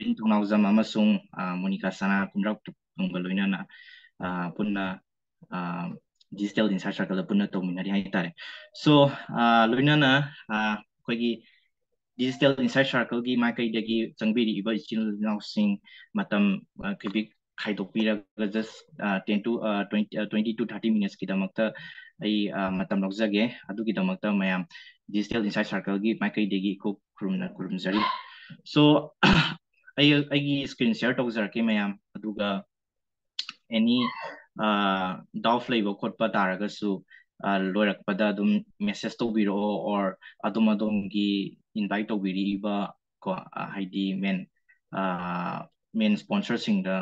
rin tungnawzam amasung Monica sana kumrak tungga loina na punna digital infrastructure la punna tongminari haitare so loina na koigi digital infrastructure gi ma kai dagi changbiri iba chin nausing matam kibik खाइदोपीरा just ten to twenty to thirty minutes की दमकता ꯑꯩ ꯃꯇꯝ ꯂꯧꯖꯒꯦ ꯑꯗꯨꯒꯤꯗꯃꯛꯇ ꯃꯌꯥꯝ digital insight circle ꯒꯤ ꯃꯥꯏꯀꯩꯗꯒꯤ ꯏꯀꯣꯛ ꯈꯨꯔꯨꯝꯅ ꯈꯨꯔꯨꯝꯖꯔꯤ so ꯑꯩ ꯑꯩꯒꯤ screen share ꯇꯧꯖꯔꯛꯀꯦ ꯃꯌꯥꯝ ꯑꯗꯨꯒ any doubt ꯂꯩꯕ ꯈꯣꯠꯄ ꯇꯥꯔꯒꯁꯨ ꯂꯣꯏꯔꯛꯄꯗ ꯑꯗꯨꯝ ꯃꯦꯁꯦꯖ ꯇꯧꯕꯤꯔꯛꯑꯣ or ꯑꯗꯨꯝ ꯑꯗꯣꯝꯒꯤ ꯏꯟꯚꯥꯏꯠ ꯇꯧꯕꯤꯔꯛꯏꯕ ꯀꯣ ꯍꯥꯏꯗꯤ ꯃꯦꯟ ꯃꯦꯟ ꯁ꯭ꯄꯣꯟꯁꯔꯁꯤꯡꯗ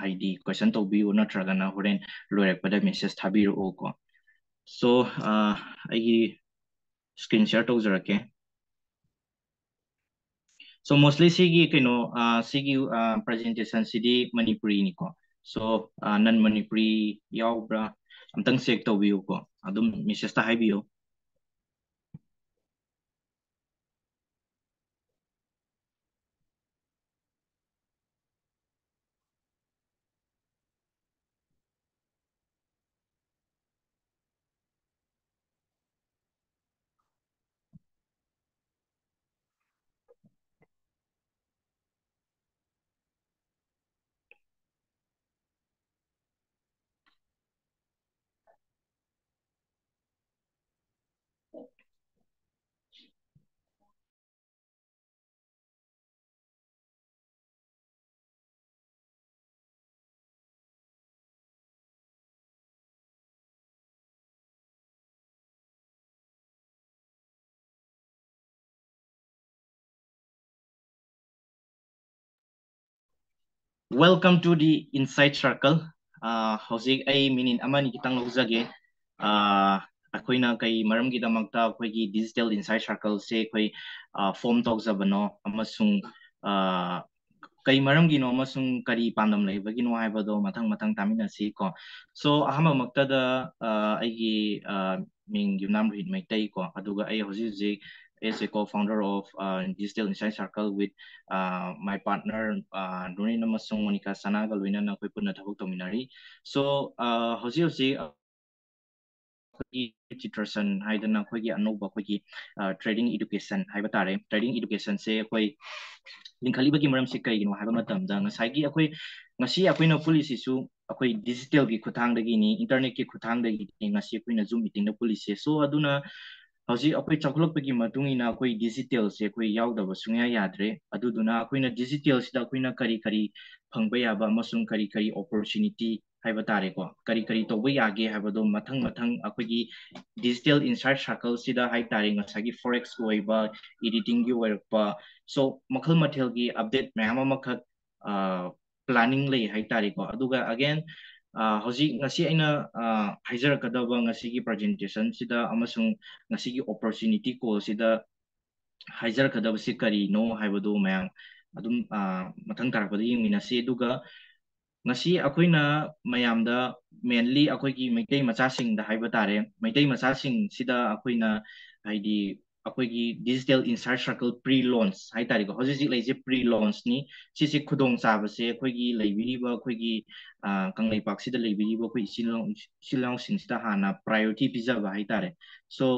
ꯍꯥꯏꯗꯤ ꯀꯣꯏꯁꯟ ꯇꯧꯕꯤꯌꯨ ꯅꯠꯇ꯭ꯔꯒꯅ ꯍꯣꯔꯦꯟ ꯂꯣꯏꯔꯛꯄꯗ ꯃꯦꯁꯦꯖ ꯊꯥꯕꯤꯔꯛꯑꯣꯀꯣ ꯁꯣ ꯑꯩꯒꯤ ꯁ꯭ꯀ꯭ꯔꯤꯟ ꯁꯤꯌꯔ ꯇꯧꯖꯔꯛꯀꯦ ꯁꯣ ꯃꯣꯁꯂꯤ ꯁꯤꯒꯤ ꯀꯩꯅꯣ ꯁꯤꯒꯤ ꯄ꯭ꯔꯖꯦꯟꯇꯦꯁꯟꯁꯤꯗꯤ ꯃꯅꯤꯄꯨꯔꯤꯅꯤꯀꯣ ꯁꯣ ꯅꯟ ꯃꯅꯤꯄꯨꯔꯤ ꯌꯥꯎꯕ꯭ꯔꯥ ꯑꯝꯇꯪ ꯆꯦꯛ ꯇꯧꯕꯤꯌꯨꯀꯣ ꯑꯗꯨꯝ ꯃꯦꯁꯦꯖꯇ ꯍꯥꯏꯕꯤꯌꯨ Welcome to the Inside Circle. Ah, uh, Jose ay minin aman kitang nahuzage. Eh. Uh, ako'y na kay maram kita magta ko'y digital inside circle se ko'y uh, ah, form talk sa bano amasung uh, ah, kay maram gino amasung kari pandam lay bagi no haiba do matang matang tamin na si ko. So ahama magta da uh, ay gi uh, ming yunam rin may tay ko aduga ay Jose Jose is a co-founder of uh, Digital Insight Circle with uh, my partner uh, Nuri Namasung Monica Sanaga Luina na koy puna tabok dominari. So uh, hosi hosi uh, chitterson hai dan na koy gi anoba koy gi uh, trading education. Hai batare trading education se koy linkhali bagi maram se kai gino hai ba matam da ngasai gi akoi ngasi akoi na policy su akoi digital gi khutang da gi ni internet gi khutang da gi ni ngasi akoi na zoom meeting na policy. So aduna ꯍꯧꯖꯤꯛ ꯑꯩꯈꯣꯏ ꯆꯥꯎꯈꯠꯂꯛꯄꯒꯤ ꯃꯇꯨꯡ ꯏꯟꯅ ꯑꯩꯈꯣꯏ ꯗꯤꯖꯤꯇꯦꯜꯁꯦ ꯑꯩꯈꯣꯏ ꯌꯥꯎꯗꯕ ꯁꯨꯡꯌꯥ ꯌꯥꯗ꯭ꯔꯦ ꯑꯗꯨꯗꯨꯅ ꯑꯩꯈꯣꯏꯅ ꯗꯤꯖꯤꯇꯦꯜꯁꯤꯗ ꯑꯩꯈꯣꯏꯅ ꯀꯔꯤ ꯀꯔꯤ ꯐꯪꯕ ꯌꯥꯕ ꯑꯃꯁꯨꯡ ꯀꯔꯤ ꯀꯔꯤ ꯑꯣꯄꯣꯔꯆꯨꯅꯤꯇꯤ ꯍꯥꯏꯕ ꯇꯥꯔꯦꯀꯣ ꯀꯔꯤ ꯀꯔꯤ ꯇꯧꯕ ꯌꯥꯒꯦ ꯍꯥꯏꯕꯗꯣ ꯃꯊꯪ ꯃꯊꯪ ꯑꯩꯈꯣꯏꯒꯤ ꯗꯤꯖꯤꯇꯦꯜ ꯏꯟꯁꯥꯏꯠ ꯁꯥꯔꯀꯜꯁꯤꯗ ꯍꯥꯏꯇꯥꯔꯦ ꯉꯁꯥꯏꯒꯤ ꯐꯣꯔꯦꯛꯁ ꯑꯣꯏꯕ ꯏꯗꯤꯇꯤꯡꯒꯤ ꯑꯣꯏꯔꯛꯄ ꯁꯣ ꯃꯈꯜ ꯃꯊꯦꯜꯒꯤ ꯑꯞꯗꯦꯠ ꯃꯌꯥꯝ ꯑꯃꯈꯛ ꯄ꯭ꯂꯥꯅꯤꯡ ꯂꯩ ꯍꯥꯏꯇꯥꯔꯦꯀꯣ ꯑꯗꯨꯒ ꯑꯒꯦꯟ ꯍꯧꯖꯤꯛ ꯉꯁꯤ ꯑꯩꯅ ꯍꯥꯏꯖꯔꯛꯀꯗꯕ ꯉꯁꯤꯒꯤ ꯄ꯭ꯔꯖꯦꯟꯇꯦꯁꯟꯁꯤꯗ ꯑꯃꯁꯨꯡ ꯉꯁꯤꯒꯤ ꯑꯣꯄꯣꯔꯆꯨꯅꯤꯇꯤ ꯀꯣꯜꯁꯤꯗ ꯍꯥꯏꯖꯔꯛꯀꯗꯕꯁꯤ ꯀꯔꯤꯅꯣ ꯍꯥꯏꯕꯗꯨ ꯃꯌꯥꯝ ꯑꯗꯨꯝ ꯃꯊꯪ ꯇꯥꯔꯛꯄꯗ ꯌꯦꯡꯃꯤꯟꯅꯁꯤ ꯑꯗꯨꯒ ꯉꯁꯤ ꯑꯩꯈꯣꯏꯅ ꯃꯌꯥꯝꯗ ꯃꯦꯟꯂꯤ ꯑꯩꯈꯣꯏꯒꯤ ꯃꯩꯇꯩ ꯃꯆꯥꯁꯤꯡꯗ ꯍꯥꯏꯕ ꯇꯥꯔꯦ ꯃꯩꯇꯩ ꯃꯆꯥꯁꯤꯡꯁꯤꯗ ꯑꯩꯈꯣꯏꯅ ꯍꯥꯏꯗꯤ ꯑꯩꯈꯣꯏꯒꯤ ꯗꯤꯖꯤꯇꯦꯜ ꯏꯟꯁꯥꯏꯠ ꯁꯔꯀꯜ ꯄ꯭ꯔꯤ ꯂꯣꯟꯁ ꯍꯥꯏꯇꯥꯔꯦꯀꯣ ꯍꯧꯖꯤꯛ ꯍꯧꯖꯤꯛ ꯂꯩꯁꯦ ꯄ꯭ꯔꯤ ꯂꯣꯟꯁꯅꯤ ꯁꯤꯁꯦ ꯈꯨꯗꯣꯡꯆꯥꯕꯁꯦ ꯑꯩꯈꯣꯏꯒꯤ ꯂꯩꯕꯤꯔꯤꯕ ꯑꯩꯈꯣꯏꯒꯤ ꯀꯪꯂꯩꯄꯥꯛꯁꯤꯗ ꯂꯩꯕꯤꯔꯤꯕ ꯑꯩꯈꯣꯏ ꯏꯆꯤꯜ ꯏꯅꯥꯎ ꯏꯆꯤꯜ ꯏꯅꯥꯎꯁꯤꯡꯁꯤꯗ ꯍꯥꯟꯅ ꯄ꯭ꯔꯥꯏꯌꯣꯔꯤꯇꯤ ꯄꯤꯖꯕ ꯍꯥꯏꯇꯥꯔꯦ ꯁꯣ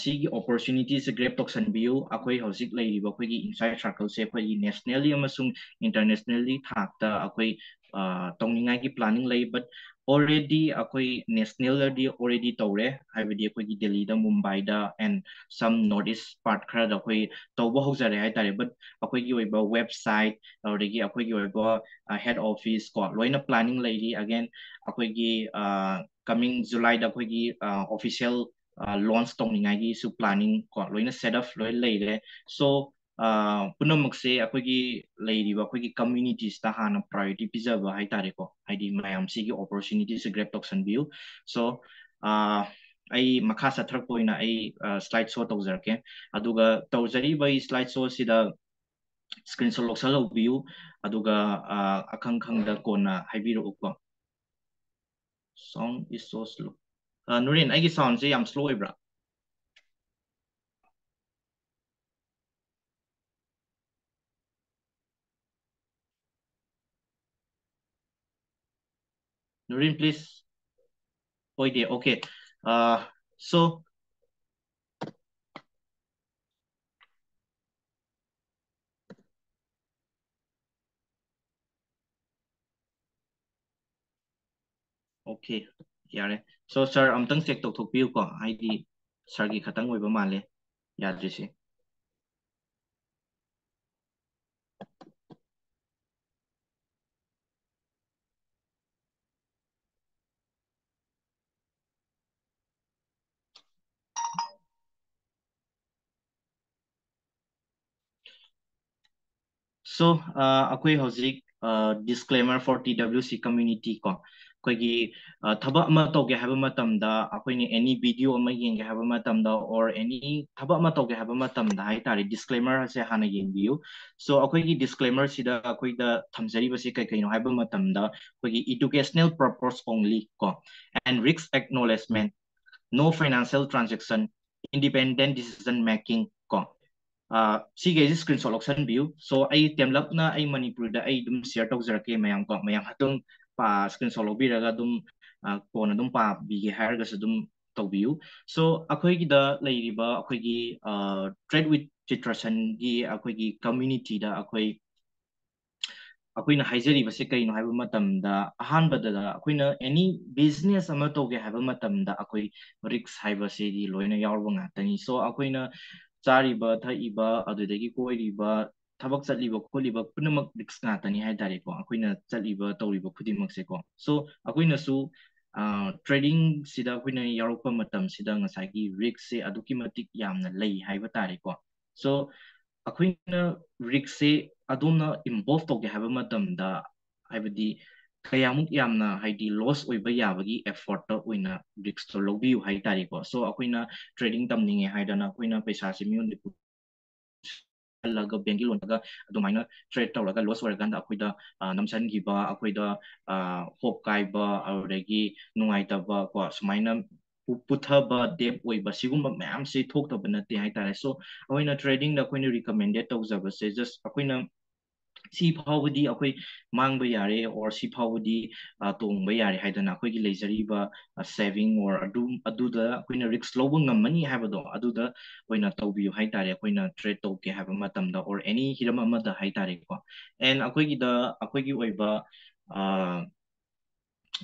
ꯁꯤꯒꯤ ꯑꯣꯄꯣꯔꯆꯨꯅꯤꯇꯤꯁꯦ ꯒ꯭ꯔꯦꯞ ꯇꯧꯁꯟꯕꯤꯌꯨ ꯑꯩꯈꯣꯏ ꯍꯧꯖꯤꯛ ꯂꯩꯔꯤꯕ ꯑꯩꯈꯣꯏꯒꯤ ꯏꯟꯁꯥꯏꯠ ꯁꯥꯔꯀꯜꯁꯦ ꯑꯩꯈꯣꯏꯒꯤ ꯅꯦꯁꯅꯦꯜꯂꯤ ꯑꯃꯁꯨꯡ ꯏꯟꯇꯔꯅꯦꯁꯅꯦꯜꯂꯤ ꯊꯥꯛꯇ ꯑꯩꯈꯣꯏ ꯇꯧꯅꯤꯡꯉꯥꯏꯒꯤ ꯄ꯭ꯂꯥꯅꯤꯡ ꯂꯩ but already akoi national di already tore haibadi akoi gi delhi da mumbai da and some notice part khara da akoi toba hojare hai tare. But akoi gi oiba website or gi akoi gi oiba head office ko. Loina planning lady again akoi gi uh, coming july da akoi gi uh, official uh, launch tong ningai gi. Su planning ko. Loina set up loi lei so ꯄꯨꯝꯅꯃꯛꯁꯦ ꯑꯩꯈꯣꯏꯒꯤ ꯂꯩꯔꯤꯕ ꯑꯩꯈꯣꯏꯒꯤ ꯀꯝꯃ꯭ꯌꯨꯅꯤꯇꯤꯁꯇ ꯍꯥꯟꯅ priority ꯄꯤꯖꯕ ꯍꯥꯏꯇꯥꯔꯦꯀꯣ ꯍꯥꯏꯗꯤ ꯃꯌꯥꯝꯁꯤꯒꯤ ꯑꯣꯄꯣꯔꯆꯨꯅꯤꯇꯤꯁꯦ grape ꯇꯧꯁꯟꯕꯤꯌꯨ ꯁꯣ ꯑꯩ ꯃꯈꯥ ꯆꯠꯊꯔꯛꯄ ꯑꯣꯏꯅ ꯑꯩ ꯁ꯭ꯂꯥꯏꯠ ꯁꯣ ꯇꯧꯖꯔꯛꯀꯦ ꯑꯗꯨꯒ ꯇꯧꯖꯔꯤꯕ ꯑꯩ ꯁ꯭ꯂꯥꯏꯠ ꯁꯣꯁꯤꯗ ꯁ꯭ꯀ꯭ꯔꯤꯟꯁꯣꯠ ꯂꯧꯁꯜꯍꯧꯕꯤꯌꯨ ꯑꯗꯨꯒ ꯑꯈꯪ ꯈꯪꯗ ꯀꯣꯟꯅ ꯍꯥꯏꯕꯤꯔꯛꯎꯀꯣ ꯁꯥꯎꯟ ꯏꯁ ꯁꯣ ꯁ꯭ꯂꯣ ꯅꯨꯔꯦꯟ ꯑꯩꯒꯤ ꯁꯥꯎꯟꯁꯦ ꯌꯥꯝ ꯁ꯭ꯂꯣ ꯑꯣꯏꯕ꯭ꯔꯥ Nurin, please. Oh, okay, okay. Uh, so Okay, yare. So sir, amtang check tawthokpiu ko ID sir gi khatang oiba male. Yadrisi. So, uh, ako hojik uh, disclaimer for TWC community ko. Kwagi uh, thaba ma to ge haba matam da ni any video ma yeng ge haba matam da or any thaba ma to ge haba matam da hai tari disclaimer se hana yeng video. so akoi gi disclaimer si da i da thamjari ba se kai kai no haba matam da kwagi educational purpose only ko. And risk acknowledgement. No financial transaction. Independent decision making. ꯁꯤꯒꯤ ꯑꯩꯁꯦ screen shot ꯂꯧꯁꯟꯕꯤꯌꯨ ꯁꯣ ꯑꯩ ꯇꯦꯝꯂꯞꯅ ꯑꯩ ꯃꯅꯤꯄꯨꯔꯗ ꯑꯩ ꯑꯗꯨꯝ share ꯇꯧꯖꯔꯛꯀꯦ ꯃꯌꯥꯝꯀꯣ ꯃꯌꯥꯝ ꯑꯗꯨꯝ screen shot ꯂꯧꯕꯤꯔꯒ ꯑꯗꯨꯝ ꯀꯣꯟꯅ ꯑꯗꯨꯝ ꯄꯥꯕꯤꯒꯦ ꯍꯥꯏꯔꯒꯁꯨ ꯑꯗꯨꯝ ꯇꯧꯕꯤꯌꯨ ꯁꯣ ꯑꯩꯈꯣꯏꯒꯤꯗ ꯂꯩꯔꯤꯕ ꯑꯩꯈꯣꯏꯒꯤ ꯇ꯭ꯔꯦꯗ ꯋꯤꯠ ꯆꯤꯇ꯭ꯔꯁꯟꯒꯤ ꯑꯩꯈꯣꯏꯒꯤ ꯀꯝꯃ꯭ꯌꯨꯅꯤꯇꯤꯗ ꯑꯩꯈꯣꯏ ꯑꯩꯈꯣꯏꯅ ꯍꯥꯏꯖꯔꯤꯕꯁꯤ ꯀꯩꯅꯣ ꯍꯥꯏꯕ ꯃꯇꯝꯗ ꯑꯍꯥꯟꯕꯗ ꯑꯩꯈꯣꯏꯅ ꯑꯦꯅꯤ ꯕꯤꯖꯤꯅꯦꯁ ꯑꯃ ꯇꯧꯒꯦ ꯍꯥꯏꯕ ꯃꯇꯝꯗ ꯑꯩꯈꯣꯏ ꯔꯤꯛꯁ ꯍꯥꯏꯕꯁꯤꯗꯤ ꯂꯣꯏꯅ ꯌꯥꯎꯔꯕ ꯉꯥꯛꯇꯅꯤ ꯁꯣ ꯑꯩꯈꯣꯏꯅ အာ trading စီဒါခုနရောက်ပတ်မတမ်စီဒါငါဆိုင်ကြီး risk စအဒုကိမတိကယမ်နလေဟိုင်ဝတာရီကော so အခုန risk စအဒုန impost တော့ကြဟဘမတမ်ဒါအဘဒီ kayamuk yamna haidi loss oiba yabagi effort to oina risk to lobby hai tari ko so akuina trading tamninge haidana akuina paisa se miun de laga banki loan ga adumaina trade tawla laga loss waragan akuida namsan gi ba akuida hope kai ba aregi nungai ta ba ko sumaina puthaba depth oiba sigumba ma'am se thok ta banate hai tari so akui na trading da akui akuina recommended tawza ba se just akuina ꯁꯤ ꯐꯥꯎꯕꯗꯤ ꯑꯩꯈꯣꯏ ꯃꯥꯡꯕ ꯌꯥꯔꯦ or ꯁꯤ ꯐꯥꯎꯕꯗꯤ ꯇꯣꯡꯕ ꯌꯥꯔꯦ ꯍꯥꯏꯗꯅ ꯑꯩꯈꯣꯏꯒꯤ ꯂꯩꯖꯔꯤꯕ ꯁꯦꯚꯤꯡ ꯑꯣꯔ ꯑꯗꯨ ꯑꯗꯨꯗ ꯑꯩꯈꯣꯏꯅ ꯔꯤꯛꯁ ꯂꯧꯕ ꯉꯝꯃꯅꯤ ꯍꯥꯏꯕꯗꯣ ꯑꯗꯨꯗ ꯑꯣꯏꯅ ꯇꯧꯕꯤꯌꯨ ꯍꯥꯏꯇꯥꯔꯦ ꯑꯩꯈꯣꯏꯅ ꯇ꯭ꯔꯦꯗ ꯇꯧꯒꯦ ꯍꯥꯏꯕ ꯃꯇꯝꯗ ꯑꯣꯔ ꯑꯦꯅꯤ ꯍꯤꯔꯝ ꯑꯃꯗ ꯍꯥꯏꯇꯥꯔꯦꯀꯣ ꯑꯦꯟ ꯑꯩꯈꯣꯏꯒꯤꯗ ꯑꯩꯈꯣꯏꯒꯤ ꯑꯣꯏꯕ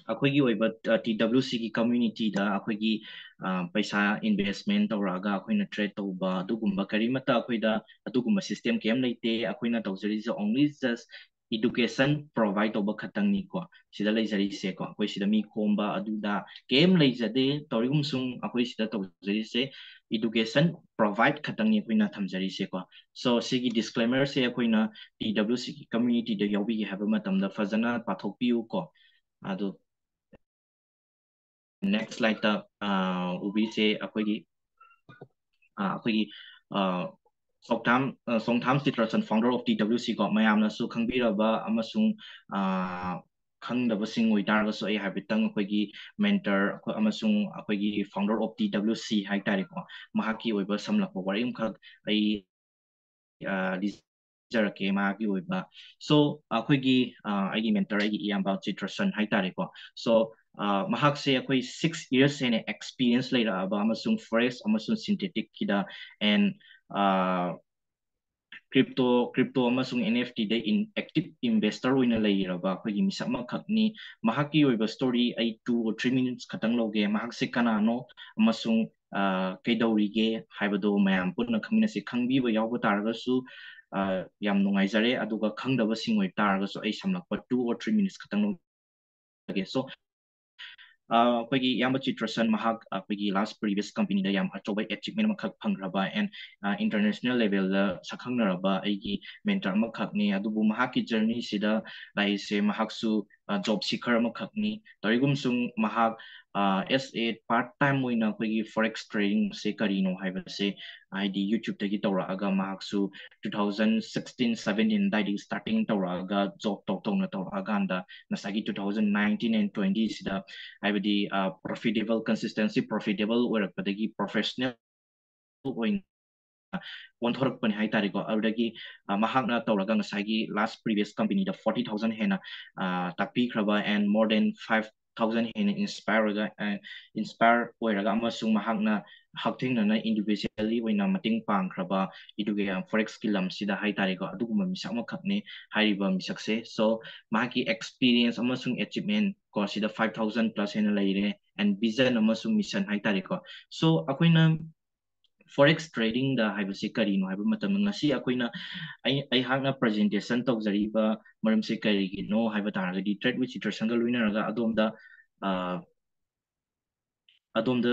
ꯑꯩꯈꯣꯏꯒꯤ ꯑꯣꯏꯕ ꯇꯤ ꯗꯕ꯭ꯂꯤꯎ ꯁꯤꯒꯤ ꯀꯝꯃ꯭ꯌꯨꯅꯤꯇꯤꯗ ꯑꯩꯈꯣꯏꯒꯤ ꯄꯩꯁꯥ ꯏꯟꯚꯦꯁꯃꯦꯟ ꯇꯧꯔꯛꯑꯒ ꯑꯩꯈꯣꯏꯅ ꯇ꯭ꯔꯦꯗ ꯇꯧꯕ ꯑꯗꯨꯒꯨꯝꯕ ꯀꯔꯤꯃꯠꯇ ꯑꯩꯈꯣꯏꯗ ꯑꯗꯨꯒꯨꯝꯕ ꯁꯤꯁꯇꯦꯝ ꯀꯩꯝ ꯂꯩꯇꯦ ꯑꯩꯈꯣꯏꯅ ꯇꯧꯖꯔꯤꯁꯦ ꯑꯣꯡꯂꯤ ꯖꯁ ꯏꯗꯨꯀꯦꯁꯟ ꯄ꯭ꯔꯣꯚꯥꯏꯗ ꯇꯧꯕ ꯈꯛꯇꯪꯅꯤꯀꯣ ꯁꯤꯗ ꯂꯩꯖꯔꯤꯁꯦꯀꯣ ꯑꯩꯈꯣꯏ ꯁꯤꯗ ꯃꯤ ꯈꯣꯝꯕ ꯑꯗꯨꯗ ꯀꯩꯝ ꯂꯩꯖꯗꯦ ꯇꯧꯔꯤꯒꯨꯝꯁꯨꯡ ꯑꯩꯈꯣꯏ ꯁꯤꯗ ꯇꯧꯖꯔꯤꯁꯦ ꯏꯗꯨꯀꯦꯁꯟ ꯄ꯭ꯔꯣꯚꯥꯏꯗ ꯈꯛꯇꯪꯅꯤ ꯑꯩꯈꯣꯏꯅ ꯊꯝꯖꯔꯤꯁꯦꯀꯣ ꯁꯣ ꯁꯤꯒꯤ ꯗꯤꯁꯀ꯭ꯂꯦꯃꯔꯁꯦ ꯑꯩꯈꯣꯏꯅ ꯇꯤ ꯗꯕ꯭ꯂꯤꯎ ꯁꯤꯒꯤ ꯀꯝꯃ꯭ꯌꯨꯅꯤꯇꯤꯗ ꯌꯥꯎꯕꯤꯒꯦ ꯍꯥꯏꯕ ꯃꯇꯝꯗ ꯐꯖꯅ ꯄꯥꯊꯣꯛꯄꯤꯌꯨ ꯀꯣ ꯑꯗꯨ next slide ta ubi se akhoi akhoi Songtham Songtham Citrasan founder of TWC ko mayamna su khangbiraba amasung ꯈꯪꯗꯕꯁꯤꯡ ꯑꯣꯏꯇꯥꯔꯒꯁꯨ ꯑꯩ ꯍꯥꯏꯐꯦꯠꯇꯪ ꯑꯩꯈꯣꯏꯒꯤ ꯃꯦꯟꯇꯔ ꯑꯃꯁꯨꯡ ꯑꯩꯈꯣꯏꯒꯤ founder of T W C ꯍꯥꯏꯇꯥꯔꯦꯀꯣ ꯃꯍꯥꯛꯀꯤ ꯑꯣꯏꯕ ꯁꯝꯂꯞꯄ ꯋꯥꯔꯤ ꯑꯃꯈꯛ ꯑꯩ ꯖꯔꯛꯀꯦ ꯃꯥꯒꯤ ꯑꯣꯏꯕ ꯁꯣ ꯑꯩꯈꯣꯏꯒꯤ ꯑꯩꯒꯤ ꯃꯦꯟꯇꯔ ꯑꯩꯒꯤ ꯏꯌꯥꯝꯕ ꯆꯤꯇ꯭ꯔꯁꯟ ꯍꯥꯏꯇꯥꯔꯦꯀꯣ ꯁꯣ ꯃꯍꯥꯛꯁꯦ ꯑꯩꯈꯣꯏ ꯁꯤꯛꯁ ꯌꯔꯁ ꯍꯦꯟꯅ ꯑꯦꯛꯁꯄꯤꯔꯤꯌꯦꯟꯁ ꯂꯩꯔꯛꯑꯕ ꯑꯃꯁꯨꯡ ꯐꯣꯔꯦꯁ ꯑꯃꯁꯨꯡ ꯁꯤꯟꯊꯦꯇꯤꯛꯀꯤꯗ ꯑꯦꯟ ꯀ꯭ꯔꯤꯞꯇꯣ ꯀ꯭ꯔꯤꯞꯇꯣ ꯑꯃꯁꯨꯡ ꯑꯦꯟ ꯑꯦꯐ ꯇꯤꯗ ꯑꯦꯛꯇꯤꯞ ꯏꯟꯚꯦꯁꯇꯔ ꯑꯣꯏꯅ ꯂꯩꯔꯕ ꯑꯩꯈꯣꯏꯒꯤ ꯃꯤꯁꯛ ꯑꯃꯈꯛꯅꯤ ꯃꯍꯥꯛꯀꯤ ꯑꯣꯏꯕ ꯁ꯭ꯇꯣꯔꯤ ꯑꯩ ꯇꯨ ꯑꯣꯔ ꯊ꯭ꯔꯤ ꯃꯤꯅꯤꯠꯁ ꯈꯛꯇꯪ ꯂꯧꯒꯦ ꯃꯍꯥꯛꯁꯦ ꯀꯅꯥꯅꯣ ꯑꯃꯁꯨꯡ ꯀꯩꯗꯧꯔꯤꯒꯦ ꯍꯥꯏꯕꯗꯣ ꯃꯌꯥꯝ ꯄꯨꯟꯅ ꯈꯪꯃꯤꯟꯅꯁꯤ ꯈꯪꯕꯤꯕ ꯌꯥꯎꯕ ꯇꯥꯔꯒꯁꯨ ꯌꯥꯝ ꯅꯨꯡꯉꯥꯏꯖꯔꯦ ꯑꯗꯨꯒ ꯈꯪꯗꯕꯁꯤꯡ ꯑꯣꯏ ꯇꯥꯔꯒꯁꯨ ꯑꯩ ꯁꯝꯂꯛꯄ ꯇꯨ ꯑꯣꯔ ꯊ꯭ꯔꯤ ꯃꯤꯅꯤꯠꯁ ꯈꯛꯇꯪ ꯂꯧꯒꯦ ꯁꯣ ꯑꯩꯈꯣꯏꯒꯤ ꯏꯌꯥꯝꯕ ꯆꯤꯇ꯭ꯔꯁꯟ ꯃꯍꯥꯛ ꯑꯩꯈꯣꯏꯒꯤ ꯂꯥꯁ ꯄ꯭ꯔꯤꯚꯤꯌꯁ ꯀꯝꯄꯅꯤꯗ ꯌꯥꯝ ꯑꯆꯧꯕ ꯑꯦꯆꯤꯞꯃꯦꯟ ꯑꯃꯈꯛ ꯐꯪꯈ꯭ꯔꯕ ꯑꯦꯟ ꯏꯟꯇꯔꯅꯦꯁꯅꯦꯜ ꯂꯦꯚꯦꯜꯗ ꯁꯛꯈꯪꯅꯔꯕ ꯑꯩꯒꯤ ꯃꯦꯟꯇꯔ ꯑꯃꯈꯛꯅꯤ ꯑꯗꯨꯕꯨ ꯃꯍꯥꯛꯀꯤ ꯖꯔꯅꯤꯁꯤꯗ ꯂꯥꯛꯏꯁꯦ ꯃꯍꯥꯛꯁꯨ ꯖꯣꯕ ꯁꯤꯀꯔ ꯑꯃꯈꯛꯅꯤ ꯇꯧꯔꯤꯒꯨꯝꯁꯨꯡ ꯃꯍꯥꯛ Uh, S8 part time oina koi forex trading se karino haiba se ID YouTube tagi tora aga mahaksu 2016 17 daidi starting tora aga job tok tok na tora aga anda uh, nasagi 2019 and 20 sida haiba di profitable consistency profitable oirak padagi professional oina 원토록 번에 하이다리고 아르다기 마학나 떠올라가 nasagi last previous company the 40000 헤나 uh, tapi kraba and more than 5 thousand hina inspire ga and inspire where ga amasung mahak na hakting na na individually wai na mating pang kraba iduge forex kilam sida hai tari ko adu ma misak ma khakne hai ba misak se. So mahaki experience amasung achievement ko sida 5000 plus hina lai re and vision amasung mission hai tari ko so akuina forex trading da haibasi karino haiba matam ngasi akoina ai ai hakna presentation tawjariba maram se kari no haiba taragadi trade with situation ga luinaraga adomda ꯑꯗꯣꯝꯗ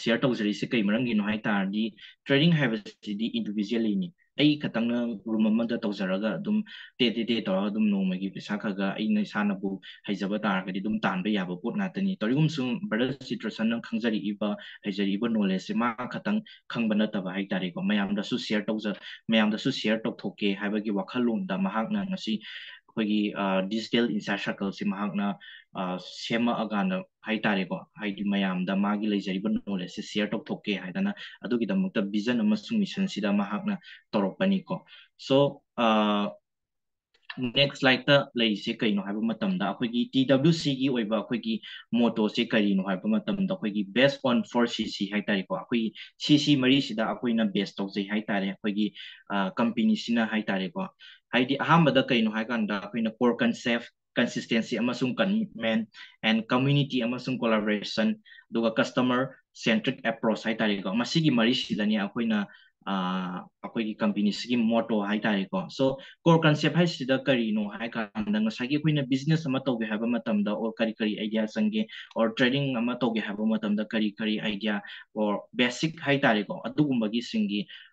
share ꯇꯧꯖꯔꯤꯁꯦ ꯀꯩ ꯃꯔꯝꯒꯤꯅꯣ ꯍꯥꯏ ꯇꯥꯔꯗꯤ trading ꯍꯥꯏꯕꯁꯤꯗꯤ ꯏꯟꯗꯤꯕꯤꯖꯨꯋꯦꯜꯂꯤꯅꯤ ꯑꯩ ꯈꯛꯇꯪꯅ room ꯑꯃꯗ ꯇꯧꯖꯔꯒ ꯑꯗꯨꯝ ꯇꯦ ꯇꯦ ꯇꯦ ꯇꯧꯔꯒ ꯑꯗꯨꯝ ꯅꯣꯡꯃꯒꯤ ꯄꯩꯁꯥ ꯈꯔ ꯑꯩꯅ ꯏꯁꯥꯅꯕꯨ ꯍꯩꯖꯕ ꯇꯥꯔꯒꯗꯤ ꯑꯗꯨꯝ ꯇꯥꯟꯕ ꯌꯥꯕ ꯄꯣꯠ ꯉꯥꯛꯇꯅꯤ ꯇꯧꯔꯤꯒꯨꯝꯁꯨ ꯕ꯭ꯔꯗꯔ ꯆꯤꯇ꯭ꯔꯁꯟꯅ ꯈꯪꯖꯔꯛꯏꯕ ꯍꯩꯖꯔꯤꯕ ꯅꯣꯂꯦꯖꯁꯦ ꯃꯥ ꯈꯛꯇꯪ ꯈꯪꯕ ꯅꯠꯇꯕ ꯍꯥꯏꯇꯥꯔꯦꯀꯣ ꯃꯌꯥꯝꯗꯁꯨ ꯁꯤꯌꯔ ꯇꯧꯖ ꯃꯌꯥꯝꯗꯁꯨ ꯁꯤꯌꯔ ꯇꯧꯊꯣꯛꯀꯦ ꯍꯥꯏꯕꯒꯤ ꯋꯥꯈꯜꯂꯣꯟꯗ ꯃꯍꯥꯛꯅ ꯉꯁꯤ ꯑꯩꯈꯣꯏꯒꯤ ꯗꯤꯖꯤꯇꯦꯜ ꯏꯟꯁꯥꯏꯠ ꯁꯔꯀꯜꯁꯤ ꯃꯍꯥꯛꯅ ꯁꯦꯝꯃꯛꯑꯀꯥꯟꯗ ꯍꯥꯏꯇꯥꯔꯦꯀꯣ ꯍꯥꯏꯗꯤ ꯃꯌꯥꯝꯗ ꯃꯥꯒꯤ ꯂꯩꯖꯔꯤꯕ ꯅꯣꯂꯦꯖꯁꯦ ꯁꯤꯌꯔ ꯇꯧꯊꯣꯛꯀꯦ ꯍꯥꯏꯗꯅ ꯑꯗꯨꯒꯤꯗꯃꯛꯇ ꯚꯤꯖꯟ ꯑꯃꯁꯨꯡ ꯃꯤꯁꯟꯁꯤꯗ ꯃꯍꯥꯛꯅ ꯇꯧꯔꯛꯄꯅꯤꯀꯣ ꯁꯣ ꯅꯦꯛꯁ ꯁ꯭ꯂꯥꯏꯗꯇ ꯂꯩꯔꯤꯁꯦ ꯀꯩꯅꯣ ꯍꯥꯏꯕ ꯃꯇꯝꯗ ꯑꯩꯈꯣꯏꯒꯤ ꯇꯤ ꯗꯕ꯭ꯂꯤꯎ ꯁꯤꯒꯤ ꯑꯣꯏꯕ ꯑꯩꯈꯣꯏꯒꯤ ꯃꯣꯇꯣꯁꯦ ꯀꯔꯤꯅꯣ ꯍꯥꯏꯕ ꯃꯇꯝꯗ ꯑꯩꯈꯣꯏꯒꯤ ꯕꯦꯁ ꯑꯣꯟ ꯐꯣꯔ ꯁꯤ ꯁꯤ ꯍꯥꯏꯇꯥꯔꯦꯀꯣ ꯑꯩꯈꯣꯏꯒꯤ ꯁꯤ ꯁꯤ ꯃꯔꯤꯁꯤꯗ ꯑꯩꯈꯣꯏꯅ ꯕꯦꯁ ꯇꯧꯖꯩ ꯍꯥꯏꯇꯥꯔꯦ ꯑꯩꯈꯣꯏꯒꯤ ꯀꯝꯄꯦꯅꯤꯁꯤꯅ ꯍꯥꯏꯇꯥꯔꯦꯀꯣ ꯍꯥꯏꯗꯤ ꯑꯍꯥꯟꯕꯗ ꯀꯩꯅꯣ ꯍꯥꯏꯀꯥꯟꯗ ꯑꯩꯈꯣꯏꯅ core concept consistency amasung commitment and community amasung collaboration. Duga customer centric approach hai tari ko masigi mari silani akoi na ah, uh, akoi ki company sigi motto hai tari ko so core concept hai sida kari no hai kan dang sagi koi na business amato ge haba matam da or kari kari idea sange or trading amato ge haba matam da kari kari idea or basic hai tari ko adu gumbagi singi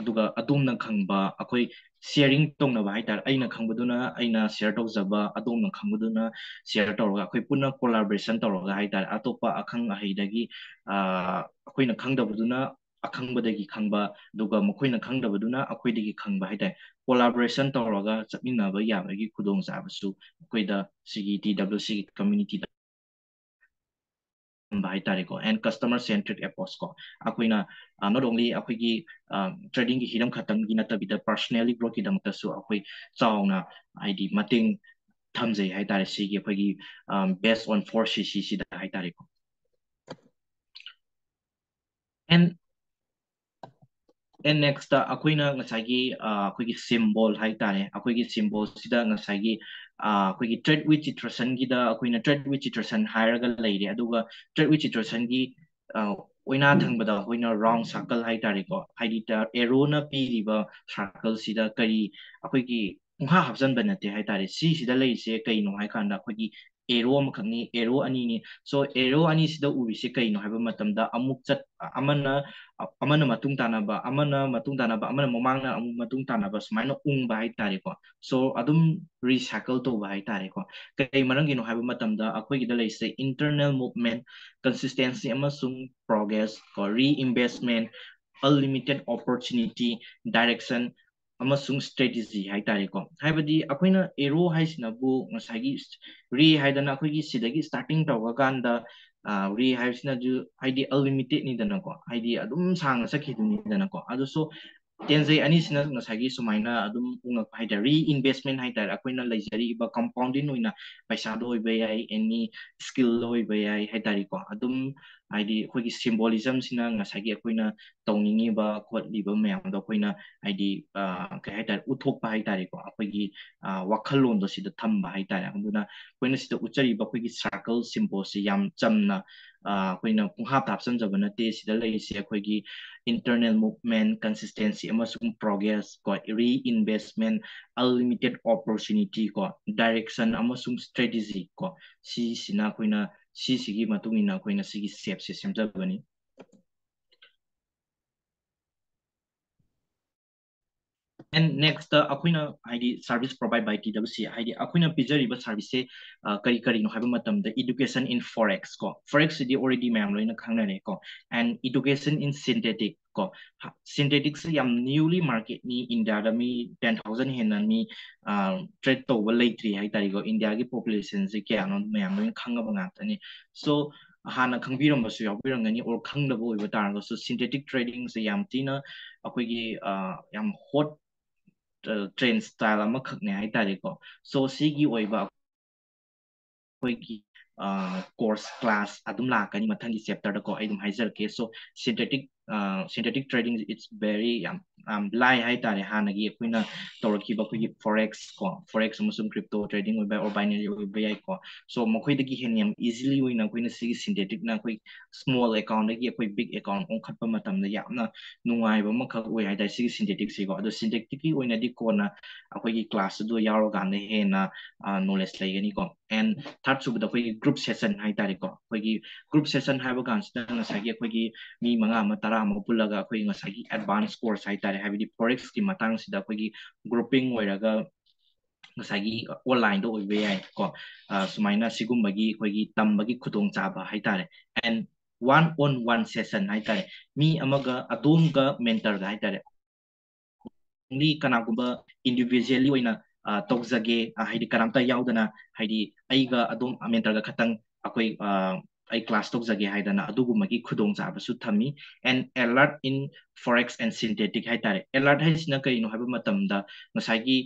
ꯑꯗꯨꯒ ꯑꯗꯣꯝꯅ ꯈꯪꯕ ꯑꯩꯈꯣꯏ sharing ꯇꯧꯅꯕ ꯍꯥꯏꯇꯥꯔꯦ ꯑꯩꯅ ꯈꯪꯕꯗꯨꯅ ꯑꯩꯅ share ꯇꯧꯖꯕ ꯑꯗꯣꯝꯅ ꯈꯪꯕꯗꯨꯅ ꯁꯤꯌꯔ ꯇꯧꯔꯒ ꯑꯩꯈꯣꯏ ꯄꯨꯟꯅ ꯀꯣꯂꯥꯕꯔꯦꯁꯟ ꯇꯧꯔꯒ ꯍꯥꯏꯇꯥꯔꯦ ꯑꯇꯣꯞꯄ ꯑꯈꯪ ꯑꯍꯩꯗꯒꯤ ꯑꯩꯈꯣꯏꯅ ꯈꯪꯗꯕꯗꯨꯅ ꯑꯈꯪꯕꯗꯒꯤ ꯈꯪꯕ ꯑꯗꯨꯒ ꯃꯈꯣꯏꯅ ꯈꯪꯗꯕꯗꯨꯅ ꯑꯩꯈꯣꯏꯗꯒꯤ ꯈꯪꯕ ꯍꯥꯏꯇꯥꯔꯦ ꯀꯣꯂꯥꯕꯣꯔꯦꯁꯟ ꯇꯧꯔꯒ ꯆꯠꯃꯤꯟꯅꯕ ꯌꯥꯕꯒꯤ ꯈꯨꯗꯣꯡꯆꯥꯕꯁꯨ ꯑꯩꯈꯣꯏꯗ ꯁꯤꯒꯤ ꯇꯤ ꯗꯕ꯭ꯂꯤꯎ ꯁꯤꯒꯤ ꯀꯝꯃ꯭ꯌꯨꯅꯤꯇꯤꯗ by tariko and customer centric approach ko. Akuina uh, not only akugi um, trading ki hidam khatam gi nata personally growth ki dam ta su akui id mating tamze hai tare si gi akugi um, based on 4 cc si da hai tariko and and next ꯑꯩꯈꯣꯏꯅ ꯉꯁꯥꯏꯒꯤ ꯑꯩꯈꯣꯏꯒꯤ symbol ꯍꯥꯏꯇꯥꯔꯦ ꯑꯩꯈꯣꯏꯒꯤ ꯁꯤꯝꯕꯣꯜꯁꯤꯗ ꯉꯁꯥꯏꯒꯤ ꯑꯩꯈꯣꯏꯒꯤ treat with ꯆꯤꯇ꯭ꯔꯁꯟꯒꯤꯗ ꯑꯩꯈꯣꯏꯅ treat with ꯆꯤꯇ꯭ꯔꯁꯟ ꯍꯥꯏꯔꯒ ꯂꯩꯔꯦ ꯑꯗꯨꯒ ꯇ꯭ꯔꯦꯠ ꯋꯤꯠ ꯆꯤꯇ꯭ꯔꯁꯟꯒꯤ ꯑꯣꯏꯅꯥ ꯊꯪꯕꯗ ꯑꯩꯈꯣꯏꯅ ꯔꯥꯎꯟ ꯁꯥꯔꯀꯜ ꯍꯥꯏꯇꯥꯔꯦꯀꯣ ꯍꯥꯏꯗꯤ ꯑꯦꯔꯣꯅ ꯄꯤꯔꯤꯕ ꯁꯥꯔꯀꯜꯁꯤꯗ ꯀꯔꯤ ꯑꯩꯈꯣꯏꯒꯤ ꯄꯨꯡꯍꯥ ꯍꯥꯞꯆꯟꯕ ꯅꯠꯇꯦ ꯍꯥꯏꯇꯥꯔꯦ ꯁꯤꯁꯤꯗ ꯂꯩꯔꯤꯁꯦ ꯀꯩꯅꯣ ꯍꯥꯏꯀꯥꯟꯗ ꯑꯩꯈꯣꯏꯒꯤ ꯑꯦꯔꯣ ꯑꯃꯈꯛꯅꯤ ꯑꯦꯔꯣ ꯑꯅꯤꯅꯤ ꯁꯣ ꯑꯦꯔꯣ ꯑꯅꯤꯁꯤꯗ ꯎꯔꯤꯁꯦ ꯀꯩꯅꯣ ꯍꯥꯏꯕ ꯃꯇꯝꯗ ꯑꯃꯨꯛ ꯆꯠ ꯑꯃꯅ ꯑꯃꯅ ꯃꯇꯨꯡ ꯇꯥꯟꯅꯕ ꯑꯃꯅ ꯃꯇꯨꯡ ꯇꯥꯟꯅꯕ ꯑꯃꯅ ꯃꯃꯥꯡꯅ ꯑꯃꯨꯛ ꯃꯇꯨꯡ ꯇꯥꯟꯅꯕ ꯁꯨꯃꯥꯏꯅ ꯎꯪꯕ ꯍꯥꯏꯇꯥꯔꯦꯀꯣ ꯁꯣ ꯑꯗꯨꯝ ꯔꯤꯁꯥꯏꯀꯜ ꯇꯧꯕ ꯍꯥꯏꯇꯥꯔꯦꯀꯣ ꯀꯩ ꯃꯔꯝꯒꯤꯅꯣ ꯍꯥꯏꯕ ꯃꯇꯝꯗ ꯑꯩꯈꯣꯏꯒꯤꯗ ꯂꯩꯔꯤꯁꯦ ꯏꯟꯇꯔꯅꯦꯜ ꯃꯨꯚꯃꯦꯟ ꯀꯟꯁꯤꯁꯇꯦꯟꯁꯤ ꯑꯃꯁꯨꯡ ꯄ꯭ꯔꯣꯒ꯭ꯔꯦꯁ ꯀꯣ ꯔꯤꯏꯟꯚꯦꯁꯃꯦꯟ ꯑꯟꯂꯤꯃꯤꯇꯦꯠ ꯑꯣꯄꯣꯔꯆꯨꯅꯤꯇꯤ ꯗꯥꯏꯔꯦꯛꯁꯟ ꯑꯃꯁꯨꯡ ꯁ꯭ꯇ꯭ꯔꯦꯇꯦꯖꯤ ꯍꯥꯏꯇꯥꯔꯦꯀꯣ ꯍꯥꯏꯕꯗꯤ ꯑꯩꯈꯣꯏꯅ ꯑꯦꯔꯣ ꯍꯥꯏꯁꯤꯅꯕꯨ ꯉꯁꯥꯏꯒꯤ ꯔꯤ ꯍꯥꯏꯗꯅ ꯑꯩꯈꯣꯏꯒꯤ ꯁꯤꯗꯒꯤ ꯁ꯭ꯇꯥꯔꯇꯤꯡ ꯇꯧꯔꯀꯥꯟꯗ ꯔꯤ ꯍꯥꯏꯕꯁꯤꯅꯁꯨ ꯍꯥꯏꯗꯤ ꯑꯟꯂꯤꯃꯤꯇꯦꯠꯅꯤꯗꯅꯀꯣ ꯍꯥꯏꯗꯤ ꯑꯗꯨꯝ ꯁꯥꯡꯅ ꯆꯠꯈꯤꯗꯣꯏꯅꯤꯗꯅꯀꯣ ꯑꯗꯨꯁꯨ ꯇꯦꯟꯖꯩ ꯑꯅꯤꯁꯤꯅ ꯉꯁꯥꯏꯒꯤ ꯁꯨꯃꯥꯏꯅ ꯑꯗꯨꯝ ꯎꯉꯛꯄ ꯍꯥꯏꯇꯥꯔꯦ ꯔꯤꯏꯟꯚꯦꯁꯃꯦꯟ ꯍꯥꯏꯇꯥꯔꯦ ꯑꯩꯈꯣꯏꯅ ꯂꯩꯖꯔꯤꯕ ꯀꯝꯄꯥꯎꯟꯗꯤꯡ ꯑꯣꯏꯅ ꯄꯩꯁꯥꯗ ꯑꯣꯏꯕ ꯌꯥꯏ ꯑꯦꯅꯤ ꯁ꯭ꯀꯤꯜꯗ ꯑꯣꯏꯕ ꯌꯥꯏ ꯍꯥꯏꯇꯥꯔꯦꯀꯣ ꯑꯗꯨꯝ ꯍꯥꯏꯗꯤ ꯑꯩꯈꯣꯏꯒꯤ ꯁꯤꯝꯕꯣꯂꯤꯖꯝꯁꯤꯅ ꯉꯁꯥꯏꯒꯤ ꯑꯩꯈꯣꯏꯅ ꯇꯧꯅꯤꯡꯉꯤꯕ ꯈꯣꯠꯂꯤꯕ ꯃꯌꯥꯝꯗꯣ ꯑꯩꯈꯣꯏꯅ ꯍꯥꯏꯗꯤ ꯀꯩ ꯍꯥꯏꯇꯥꯔꯦ ꯎꯠꯊꯣꯛꯄ ꯍꯥꯏꯇꯥꯔꯦꯀꯣ ꯑꯩꯈꯣꯏꯒꯤ ꯋꯥꯈꯜꯂꯣꯟꯗꯣ ꯁꯤꯗ ꯊꯝꯕ ꯍꯥꯏꯇꯥꯔꯦ ꯑꯗꯨꯅ ꯑꯩꯈꯣꯏꯅ ꯁꯤꯗ ꯎꯠꯆꯔꯤꯕ ꯑꯩꯈꯣꯏꯒꯤ ꯁꯥꯔꯀꯜ ꯁꯤꯝꯕꯣꯜꯁꯤ ꯌꯥꯝ ꯆꯝꯅ ꯑꯩꯈꯣꯏꯅ ꯄꯨꯡꯍꯥꯞ ꯍꯥꯞꯆꯤꯟꯖꯕ ꯅꯠꯇꯦ ꯁꯤꯗ ꯂꯩꯔꯤꯁꯦ ꯑꯩꯈꯣꯏꯒꯤ ꯏꯟꯇꯔꯅꯦꯜ ꯃꯨꯚꯃꯦꯟ ꯀꯟꯁꯤꯁꯇꯦꯟꯁꯤ ꯑꯃꯁꯨꯡ ꯄ꯭ꯔꯣꯒ꯭ꯔꯦꯁ ꯀꯣ ꯔꯤꯏꯟꯚꯦꯁꯃꯦꯟ ꯑꯟꯂꯤꯃꯤꯇꯦꯠ ꯑꯣꯄꯣꯔꯆꯨꯅꯤꯇꯤ ꯀꯣ ꯗꯥꯏꯔꯦꯛꯁꯟ ꯑꯃꯁꯨꯡ ꯁ꯭ꯇ꯭ꯔꯦꯇꯦꯖꯤ ꯀꯣ ꯁꯤꯁꯤꯅ ꯑꯩꯈꯣꯏꯅ ꯁꯤꯁꯤꯒꯤ ꯃꯇꯨꯡ ꯏꯟꯅ ꯑꯩꯈꯣꯏꯅ ꯁꯤꯒꯤ ꯁꯦꯞꯁꯦ and next the akhuna haidi service provided by TWC haidi akhuna pijariba service se kari kari no haiba matam the education in forex ko forex di already mayam loina khangna ne ko and education in synthetic ก็ synthetic ยำนิวลี่มาร์เก็ตนี้อินเดียดมี10,000เฮนั้นมีอ่าเทรดตัววันเลยที่ให้ตาริโกอินเดียกี population สิแก่นนแม่ยังนู้นขังกับงานตอนนี้ so ฮานะขังวิรมสุยาวิรังกันนี่โอ้คังดับโอ้ยต่างก็ so synthetic trading สิยำที่นะอะคุยกี่อ่ายำโคตรเทรนสไตล์ละมาคึกเนี่ยให้ตาริโก so สิกี่โอ้ยว่าคุยกี่อ่า course class อดุมลากันนี่มาทั้งกี่เซ็ปตัมแล้วก็ไอ้ดุมไฮเซอร์เคส so synthetic synthetic trading it's very um, um lai hai tare hana gi akuina torki ba ku forex ko forex musum crypto trading oi ba or binary oi ba ai ko. So mo khoi dagi hen yam easily oi na kuina si synthetic na koi small account gi koi big account on khat pa matam da yam na nungai ba ma kha oi hai da si synthetic si ko do synthetic ki oi na di ko na akoi gi class do yaro gan ne he na knowledge lai gani ko. And third sub da koi group session hai tare ko. Koi group session hai ba gan sta na sa gi koi gi mi manga ma tara ꯇꯔꯥ ꯑꯃ ꯄꯨꯜꯂꯒ ꯑꯩꯈꯣꯏ ꯉꯁꯥꯏꯒꯤ advance course ꯍꯥꯏꯇꯥꯔꯦ ꯍꯥꯏꯕꯗꯤ ꯐꯣꯔꯦꯛꯁꯀꯤ ꯃꯇꯥꯡꯁꯤꯗ ꯑꯩꯈꯣꯏꯒꯤ grouping ꯑꯣꯏꯔꯒ ꯉꯁꯥꯏꯒꯤ ꯑꯣꯟꯂꯥꯏꯟꯗ ꯑꯣꯏꯕ ꯌꯥꯏ ꯀꯣ ꯁꯨꯃꯥꯏꯅ ꯁꯤꯒꯨꯝꯕꯒꯤ ꯑꯩꯈꯣꯏꯒꯤ ꯇꯝꯕꯒꯤ ꯈꯨꯗꯣꯡꯆꯥꯕ ꯍꯥꯏꯇꯥꯔꯦ and one on one session ꯍꯥꯏꯇꯥꯔꯦ ꯃꯤ ꯑꯃꯒ ꯑꯗꯣꯝꯒ ꯃꯦꯟꯇꯔꯒ ꯍꯥꯏꯇꯥꯔꯦ ꯑꯣꯟꯂꯤ ꯀꯅꯥꯒꯨꯝꯕ ꯏꯟꯗꯤꯕꯤꯖꯨꯋꯦꯜꯂꯤ ꯑꯣꯏꯅ ꯇꯧꯖꯒꯦ ꯍꯥꯏꯗꯤ ꯀꯅꯥꯝꯇ ꯌꯥꯎꯗꯅ ꯍꯥꯏꯗꯤ ꯑꯩꯒ ꯑꯗꯨꯝ ꯃꯦꯟꯇꯔꯒ ꯈꯇꯪ ꯑꯩꯈꯣꯏ ꯑꯩ ꯀ꯭ꯂꯥꯁ ꯇꯧꯖꯒꯦ ꯍꯥꯏꯗꯅ ꯑꯗꯨꯒꯨꯝꯕꯒꯤ ꯈꯨꯗꯣꯡꯆꯥꯕꯁꯨ ꯊꯝꯃꯤ N alert in forex N synthetic ꯍꯥꯏꯇꯥꯔꯦ ꯑꯦꯂꯔꯠ ꯍꯥꯏꯁꯤꯅ ꯀꯩꯅꯣ ꯍꯥꯏꯕ ꯃꯇꯝꯗ ꯉꯁꯥꯏꯒꯤ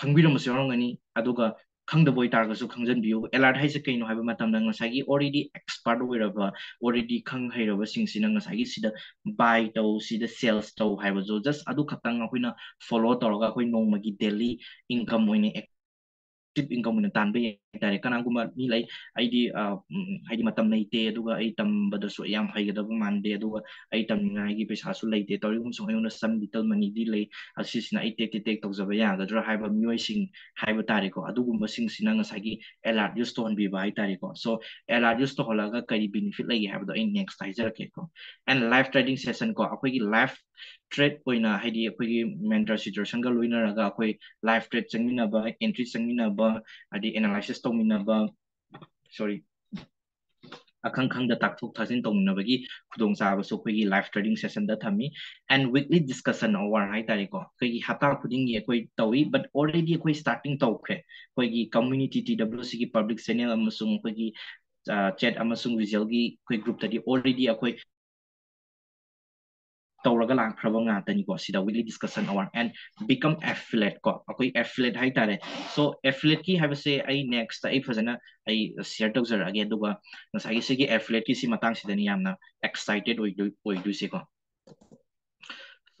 ꯈꯪꯕꯤꯔꯝꯕꯁꯨ ꯌꯥꯎꯔꯝꯒꯅꯤ ꯑꯗꯨꯒ ꯈꯪꯗꯕ ꯑꯣꯏꯇꯥꯔꯒꯁꯨ ꯈꯪꯖꯟꯕꯤꯌꯨ ꯑꯦꯂꯔꯠ ꯍꯥꯏꯁꯦ ꯀꯩꯅꯣ ꯍꯥꯏꯕ ꯃꯇꯝꯗ ꯉꯁꯥꯏꯒꯤ ꯑꯣꯜꯔꯦꯗꯤ ꯑꯦꯛꯁꯄꯥꯔꯠ ꯑꯣꯏꯔꯕ ꯑꯣꯜꯔꯦꯗꯤ ꯈꯪ ꯍꯩꯔꯕꯁꯤꯡꯁꯤꯅ ꯉꯁꯥꯏꯒꯤ ꯁꯤꯗ ꯕꯥꯏ ꯇꯧ ꯁꯤꯗ ꯁꯦꯜꯁ ꯇꯧ ꯍꯥꯏꯕꯁꯨ ꯖꯁ ꯑꯗꯨ ꯈꯛꯇꯪ ꯑꯩꯈꯣꯏꯅ ꯐꯣꯂꯣ ꯇꯧꯔꯒ ꯑꯩꯈꯣꯏ ꯅꯣꯡꯃꯒꯤ ꯗꯦꯂꯤ ꯏꯟꯀꯝ ꯑꯣꯏꯅ ꯇꯤꯞ ꯏꯟꯀꯝ ꯑꯣꯏꯅ ꯇꯥꯟꯕ ꯌꯥꯏ ꯍꯥꯏꯇꯥꯔꯦ ꯀꯅꯥꯒꯨꯝꯕ ꯃꯤ ꯂꯩ ꯑꯩꯗꯤ ꯍꯥꯏꯗꯤ ꯃꯇꯝ ꯂꯩꯇꯦ ꯑꯗꯨꯒ ꯑꯩ ꯇꯝꯕꯗꯁꯨ ꯌꯥꯝ ꯍꯩꯒꯗꯕ ꯃꯥꯟꯗꯦ ꯑꯗꯨꯒ ꯑꯩ ꯇꯝꯅꯤꯡꯉꯥꯏꯒꯤ ꯄꯩꯁꯥꯁꯨ ꯂꯩꯇꯦ ꯇꯧꯔꯤꯒꯨꯝꯕꯁꯨ ꯑꯩꯉꯣꯟꯗ ꯁꯝ ꯂꯤꯇꯜ ꯃꯅꯤꯗꯤ ꯂꯩ ꯑꯁꯤꯁꯤꯅ ꯑꯩ ꯇꯦꯛ ꯇꯦꯛ ꯇꯦꯛ ꯇꯧꯖꯕ ꯌꯥꯒꯗ꯭ꯔꯥ ꯍꯥꯏꯕ ꯃꯤꯑꯣꯏꯁꯤꯡ ꯍꯥꯏꯕ ꯇꯥꯔꯦꯀꯣ ꯑꯗꯨꯒꯨꯝꯕꯁꯤꯡꯁꯤꯅ ꯉꯁꯥꯏꯒꯤ ꯑꯦꯂꯥꯔꯠ ꯌꯨꯁ ꯇꯧꯍꯟꯕꯤꯕ ꯍꯥꯏꯇꯥꯔꯦꯀꯣ ꯁꯣ ꯑꯦꯂꯥꯔꯠ ꯌꯨꯁ ꯇꯧꯍꯜꯂꯒ ꯀꯔꯤ ꯕꯤꯅꯤꯐꯤꯠ ꯂꯩꯒꯦ ꯍꯥꯏꯕꯗꯣ ꯑꯩ ꯅꯦꯛꯁꯇ ꯍꯥꯏꯖꯔꯛꯀꯦꯀꯣ ꯑꯦꯟ ꯂꯥꯏꯐ ꯇ꯭ꯔꯦꯗꯤꯡ ꯁꯦꯁꯟ ꯀꯣ ꯑꯩꯈꯣꯏꯒꯤ ꯂꯥꯏꯐ ꯇ꯭ꯔꯦꯠ ꯑꯣꯏꯅ ꯍꯥꯏꯗꯤ ꯑꯩꯈꯣꯏꯒꯤ ꯃꯦꯟꯇꯔ ꯁꯤꯆꯨꯋꯦꯁꯟꯒ ꯂꯣꯏꯅꯔꯒ ꯑꯩꯈꯣꯏ ꯂꯥꯏꯐ ꯇ꯭ꯔꯦꯠ ꯆꯪꯃꯤꯟꯅꯕ ꯑꯦꯟꯇ꯭ꯔꯤ ꯆꯪꯃꯤꯟꯅꯕ ꯍꯥꯏꯗꯤ ꯑꯦꯅꯥꯂꯥꯏꯁꯤꯁ ꯇꯧꯃꯤꯟꯅꯕ ꯁꯣꯔꯤ ꯑꯈꯪ ꯈꯪꯗ ꯇꯥꯛꯊꯣꯛ ꯇꯥꯁꯤꯟ ꯇꯧꯃꯤꯟꯅꯕꯒꯤ ꯈꯨꯗꯣꯡꯆꯥꯕꯁꯨ ꯑꯩꯈꯣꯏꯒꯤ ꯂꯥꯏꯐ ꯇ꯭ꯔꯦꯗꯤꯡ ꯁꯦꯁꯟꯗ ꯊꯝꯃꯤ ꯑꯦꯟ ꯋꯤꯛꯂꯤ ꯗꯤꯁꯀꯁꯟ ꯑꯋꯥꯔ ꯍꯥꯏꯇꯥꯔꯦꯀꯣ ꯑꯩꯈꯣꯏꯒꯤ ꯍꯞꯇꯥ ꯈꯨꯗꯤꯡꯒꯤ ꯑꯩꯈꯣꯏ ꯇꯧꯏ ꯕꯠ ꯑꯣꯜꯔꯦꯗꯤ ꯑꯩꯈꯣꯏ ꯁ꯭ꯇꯥꯔꯇꯤꯡ ꯇꯧꯈ꯭ꯔꯦ ꯑꯩꯈꯣꯏꯒꯤ ꯀꯝꯃ꯭ꯌꯨꯅꯤꯇꯤ ꯇꯤ ꯗꯕ꯭ꯂꯤꯎ ꯁꯤꯒꯤ ꯄꯕ꯭ꯂꯤꯛ ꯆꯦꯅꯦꯜ ꯑꯃꯁꯨꯡ ꯑꯩꯈꯣꯏꯒꯤ ꯆꯦꯠ ꯑꯃꯁꯨꯡ ꯚꯤꯖꯨꯋꯦꯜꯒꯤ ꯑꯩꯈꯣꯏ ꯒ꯭ꯔꯨꯞꯇꯗꯤ ꯑꯣꯜꯔꯦꯗꯤ ꯑꯩꯈꯣꯏ तौरगा लांख्रब गातनीको सिदा weekly discussion hour and become affiliate को अखोई एफिलेट है तारे सो एफिलेट की है से आई नेक्स्ट आई फजना आई शेयर तौजरगे दुगा नसाई से की एफिलेट की सी मतंग सिदनी यामना एक्साइटेड ओइदुई ओइदुई से को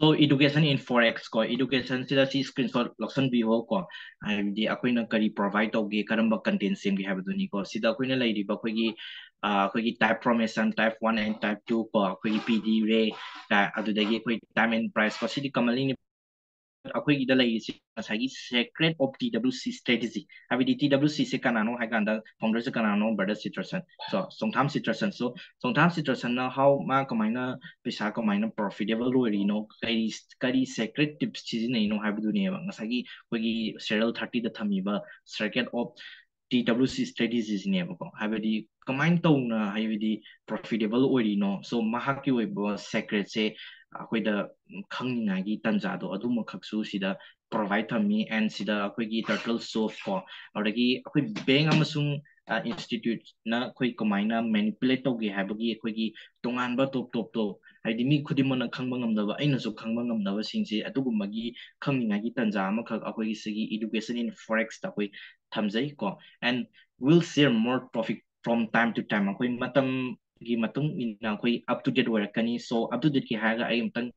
so education in forex ko education sida si screenshot laksanbiyo ko habidi akoina kari provide toge karamba content semgi habduni ko sida akoina lairiba khogi ꯑꯩꯈꯣꯏꯒꯤ type formation type one and type two ꯀꯣ ꯑꯩꯈꯣꯏꯒꯤ ꯄꯤ ꯗꯤ ꯔꯦ ꯑꯗꯨꯗꯒꯤ ꯑꯩꯈꯣꯏ time and price ꯀꯣ ꯁꯤꯗꯤ commonly ꯑꯩꯈꯣꯏꯒꯤꯗ ꯂꯩꯔꯤꯁꯤ ꯉꯁꯥꯏꯒꯤ secret of T W C strategy ꯍꯥꯏꯕꯗꯤ ꯇꯤ ꯗꯕ꯭ꯂꯤꯎ ꯁꯤꯁꯦ ꯀꯅꯥꯅꯣ ꯍꯥꯏ ꯀꯥꯟꯗ ꯐꯥꯎꯟꯗꯔꯁꯦ ꯀꯅꯥꯅꯣ ꯕ꯭ꯔꯗꯔ ꯁꯤꯇ꯭ꯔꯁꯟ ꯁꯣ ꯆꯣꯡꯊꯥꯝ ꯁꯤꯇ꯭ꯔꯁꯟ ꯁꯣ ꯆꯣꯡꯊꯥꯝ ꯁꯤꯇ꯭ꯔꯁꯟꯅ ꯍꯥꯎ ꯃꯥ ꯀꯃꯥꯏꯅ ꯄꯩꯁꯥ ꯀꯃꯥꯏꯅ ꯄ꯭ꯔꯣꯐꯤꯇꯦꯕꯜ ꯑꯣꯏꯔꯤꯅꯣ ꯀꯔꯤ ꯀꯔꯤ ꯁꯦꯀ꯭ꯔꯦꯠ ꯇꯤꯞꯁ ꯁꯤꯖꯤꯟꯅꯩꯅꯣ ꯍꯥꯏꯕꯗꯨꯅꯦꯕ ꯉꯁꯥꯏꯒꯤ ꯑꯩꯈꯣꯏꯒꯤ ꯁꯦꯔꯦꯜ ꯊꯥꯔꯇꯤꯗ ꯊꯝꯃꯤꯕ ꯁꯔꯀꯦꯠ ꯑꯣꯐ ꯇꯤ ꯗꯕ꯭ꯂꯤꯎ ꯁꯤ ꯁ꯭ꯇ꯭ꯔꯦꯇꯦꯖꯤꯁꯤꯅꯦꯕꯀꯣ ꯍꯥꯏꯕꯗꯤ ꯀꯃꯥꯏꯅ ꯇꯧꯅ ꯍꯥꯏꯕꯗꯤ ꯄ꯭ꯔꯣꯐꯤꯇꯦꯕꯜ ꯑꯣꯏꯔꯤꯅꯣ ꯁꯣ ꯃꯍꯥꯛꯀꯤ ꯑꯣꯏꯕ ꯁꯦꯀ꯭ꯔꯦꯠꯁꯦ ꯑꯩꯈꯣꯏꯗ ꯈꯪꯅꯤꯡꯉꯥꯏꯒꯤ ꯇꯥꯟꯖꯥꯗꯣ ꯑꯗꯨꯃꯈꯛꯁꯨ ꯁꯤꯗ ꯄ꯭ꯔꯣꯚꯥꯏꯠ ꯊꯝꯃꯤ ꯑꯦꯟ ꯁꯤꯗ ꯑꯩꯈꯣꯏꯒꯤ ꯇꯔꯇꯜ ꯁꯣꯞ ꯀꯣ ꯑꯗꯒꯤ ꯑꯩꯈꯣꯏ ꯕꯦꯡ ꯑꯃꯁꯨꯡ ꯏꯟꯁꯇꯤꯇ꯭ꯌꯨꯠꯅ ꯑꯩꯈꯣꯏ ꯀꯃꯥꯏꯅ ꯃꯦꯅꯤꯄꯨꯂꯦꯠ ꯇꯧꯒꯦ ꯍꯥꯏꯕꯒꯤ ꯑꯩꯈꯣꯏꯒꯤ ꯇꯣꯉꯥꯟꯕ ꯇꯣꯞ ꯇꯣꯞꯇꯣ ꯍꯥꯏꯗꯤ ꯃꯤ ꯈꯨꯗꯤꯡꯃꯛꯅ ꯈꯪꯕ ꯉꯝꯗꯕ ꯑꯩꯅꯁꯨ ꯈꯪꯕ ꯉꯝꯗꯕꯁꯤꯡꯁꯦ ꯑꯗꯨꯒꯨꯝꯕꯒꯤ ꯈꯪꯅꯤꯡꯉꯥꯏꯒꯤ ꯇꯥꯟꯖꯥ ꯑꯃꯈꯛ ꯑꯩꯈꯣꯏꯒꯤ ꯁꯤꯒꯤ ꯏꯗꯨꯀꯦꯁꯟ ꯏꯟ ꯐꯣꯔꯦꯛꯁꯇ ꯑꯩꯈꯣꯏ ꯊꯝꯖꯩ ꯀꯣ and will share more profit from time to time ꯑꯩꯈꯣꯏ ꯃꯇꯝ gi matung ina khoi up to date wara kani so, up to date ki haga ai mtang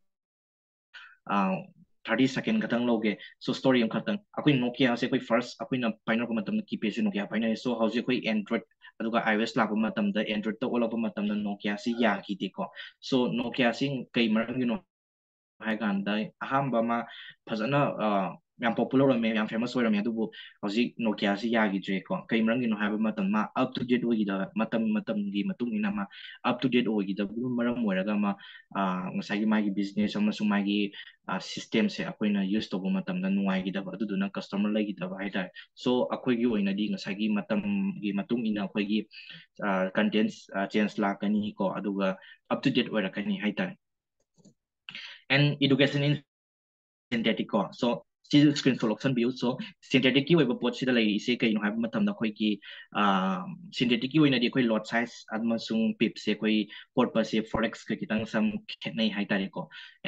uh 30 second katang loge so, story am khatang akoi nokia ase koi first akoi na pioneer ko matam ki page nokia pioneer so hause koi android aduga ios la ko matam da android to ola ko matam da nokia si ya ki ti ko so, nokia sing kai marang you know hai gan da aham ba ma phajana ꯌꯥꯝ popular ꯑꯣꯏꯔꯝꯃꯦ ꯌꯥꯝ famous ꯑꯣꯏꯔꯝꯃꯦ ꯑꯗꯨꯕꯨ ꯍꯧꯖꯤꯛ ꯅꯣꯀꯤꯌꯥꯁꯤ ꯌꯥꯈꯤꯗ꯭ꯔꯦꯀꯣ ꯀꯩ ꯃꯔꯝꯒꯤꯅꯣ ꯍꯥꯏꯕ ꯃꯇꯝ ꯃꯥ ꯑꯞ ꯇꯨ ꯗꯦꯠ ꯑꯣꯏꯈꯤꯗꯕ ꯃꯇꯝ ꯃꯇꯝꯒꯤ ꯃꯇꯨꯡ ꯏꯟꯅ ꯃꯥ ꯑꯞ ꯇꯨ ꯗꯦꯠ ꯑꯣꯏꯈꯤꯗꯕꯗꯨꯅ ꯃꯔꯝ ꯑꯣꯏꯔꯒ ꯃꯥ ꯉꯁꯥꯏꯒꯤ ꯃꯥꯒꯤ ꯕꯤꯖꯤꯅꯦꯁ ꯑꯃꯁꯨꯡ ꯃꯥꯒꯤ ꯁꯤꯁꯇꯦꯝꯁꯦ ꯑꯩꯈꯣꯏꯅ ꯌꯨꯁ ꯇꯧꯕ ꯃꯇꯝꯗ ꯅꯨꯡꯉꯥꯏꯈꯤꯗꯕ ꯑꯗꯨꯗꯨꯅ ꯀꯁꯇꯃꯔ ꯂꯩꯈꯤꯗꯕ ꯍꯥꯏꯇꯥꯔꯦ ꯁꯣ ꯑꯩꯈꯣꯏꯒꯤ ꯑꯣꯏꯅꯗꯤ ꯉꯁꯥꯏꯒꯤ ꯃꯇꯝꯒꯤ ꯃꯇꯨꯡ ꯏꯟꯅ ꯑꯩꯈꯣꯏꯒꯤ ꯀꯟꯇꯦꯟꯁ ꯆꯦꯟꯖ ꯂꯥꯛꯀꯅꯤ ꯀꯣ ꯑꯗꯨꯒ ꯑꯞ ꯇꯨ ꯗꯦꯠ ꯑꯣꯏꯔꯛꯀꯅꯤ ꯍꯥꯏꯇꯥꯔꯦ ꯑꯦꯟ ꯏꯗꯨꯀꯦꯁꯟ ꯏꯟ ꯁꯤꯟꯊꯦꯇꯤꯛ ꯀꯣ ꯁꯣ ꯁꯤ ꯁ꯭ꯀ꯭ꯔꯤꯟꯁꯣꯠ ꯂꯧꯁꯟꯕꯤꯌꯨ ꯁꯣ ꯁꯤꯟꯊꯦꯇꯤꯛꯀꯤ ꯑꯣꯏꯕ ꯄꯣꯠꯁꯤꯗ ꯂꯩꯔꯤꯁꯦ ꯀꯩꯅꯣ ꯍꯥꯏꯕ ꯃꯇꯝꯗ ꯑꯩꯈꯣꯏꯒꯤ ꯁꯤꯟꯊꯦꯇꯤꯛꯀꯤ ꯑꯣꯏꯅꯗꯤ ꯑꯩꯈꯣꯏ ꯂꯣꯠ ꯁꯥꯏꯖ ꯑꯃꯁꯨꯡ ꯄꯤꯞꯁꯦ ꯑꯩꯈꯣꯏ ꯀꯣꯠꯄꯁꯦ ꯐꯣꯔꯦꯛꯁꯀ ꯈꯤꯇꯪ ꯁꯝ ꯈꯦꯠꯅꯩ ꯍꯥꯏꯇꯥꯔꯦꯀꯣ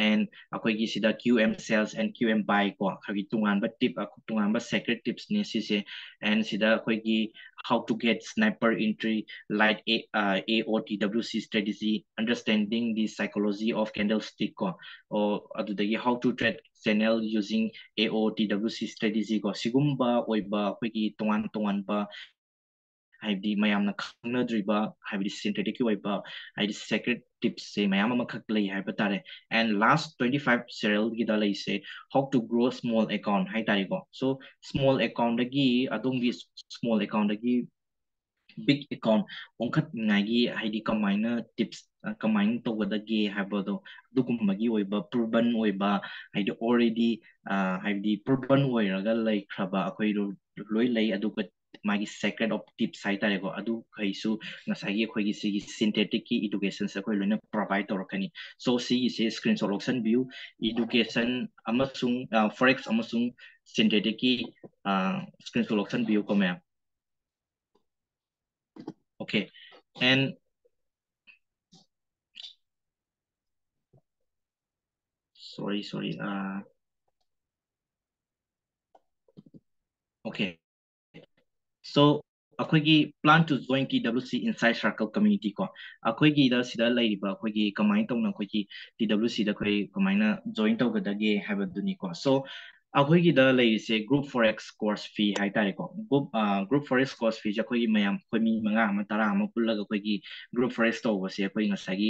ꯑꯦꯟ ꯑꯩꯈꯣꯏꯒꯤ ꯁꯤꯗ Q M sells and Q M buy ꯀꯣ ꯑꯩꯈꯣꯏꯒꯤ ꯇꯣꯉꯥꯟꯕ ꯇꯤꯞ ꯇꯣꯉꯥꯟꯕ ꯁꯦꯀ꯭ꯔꯦꯠ ꯇꯤꯞꯁꯅꯦ ꯁꯤꯁꯦ ꯑꯦꯟ ꯁꯤꯗ ꯑꯩꯈꯣꯏꯒꯤ how to get sniper entry, like a, uh, AOTWC strategy, understanding the psychology of candlestick, or how to trade channel using AOTWC strategy. Sigumba, oiba, kweki, tuan, tuan ba, मैं खाद्रीबी synthetic secret tips मैम खेल है and last twenty five से how to grow small account है तारीख so small स्म small की बिग अकाउंट हंखी कमायन टिप्स कमायन तौदे है पुर्बन ऑलरेडी पुर्बन होगा लेख्रब लो लेकिन मागी सेक्रेट ऑफ़ टिप्स है तारे को अदु कहीं सु नसाई ये कोई किसी की सिंथेटिक की एडुकेशन से कोई लोने प्रोवाइड तो रखनी सो सी इसे स्क्रीन सॉल्यूशन व्यू एडुकेशन अमसुंग फॉरेक्स अमसुंग सिंथेटिक की स्क्रीन सॉल्यूशन व्यू को मैं okay and sorry sorry uh so ꯑꯩꯈꯣꯏꯒꯤ plan to join T W C insight circle community ꯀꯣ ꯑꯩꯈꯣꯏꯒꯤꯗ ꯁꯤꯗ ꯂꯩꯔꯤꯕ ꯑꯩꯈꯣꯏꯒꯤ ꯀꯃꯥꯏꯅ ꯇꯧꯅ ꯑꯩꯈꯣꯏꯒꯤ ꯇꯤ ꯗꯕ꯭ꯂꯤꯎ ꯁꯤꯗ ꯑꯩꯈꯣꯏ ꯀꯃꯥꯏꯅ ꯖꯣꯏꯟ ꯇꯧꯒꯗꯒꯦ ꯍꯥꯏꯕꯗꯨꯅꯤꯀꯣ ꯁꯣ ꯑꯩꯈꯣꯏꯒꯤꯗ ꯂꯩꯔꯤꯁꯦ ꯒ꯭ꯔꯨꯞ ꯐꯣꯔꯦꯛꯁ ꯀꯣꯔꯁ ꯐꯤ ꯍꯥꯏꯇꯥꯔꯦꯀꯣ ꯒ꯭ꯔꯨꯞ ꯒ꯭ꯔꯨꯞ ꯐꯣꯔꯦꯛꯁ ꯀꯣꯔꯁ ꯐꯤꯁꯦ ꯑꯩꯈꯣꯏꯒꯤ ꯃꯌꯥꯝ ꯑꯩꯈꯣꯏ ꯃꯤ ꯃꯉꯥ ꯑꯃ ꯇꯔꯥ ꯑꯃ ꯄꯨꯜꯂꯒ ꯑꯩꯈꯣꯏꯒꯤ ꯒ꯭ꯔꯨꯞ ꯐꯣꯔꯦꯛꯁ ꯇꯧꯕꯁꯦ ꯑꯩꯈꯣꯏ ꯉꯁꯥꯏꯒꯤ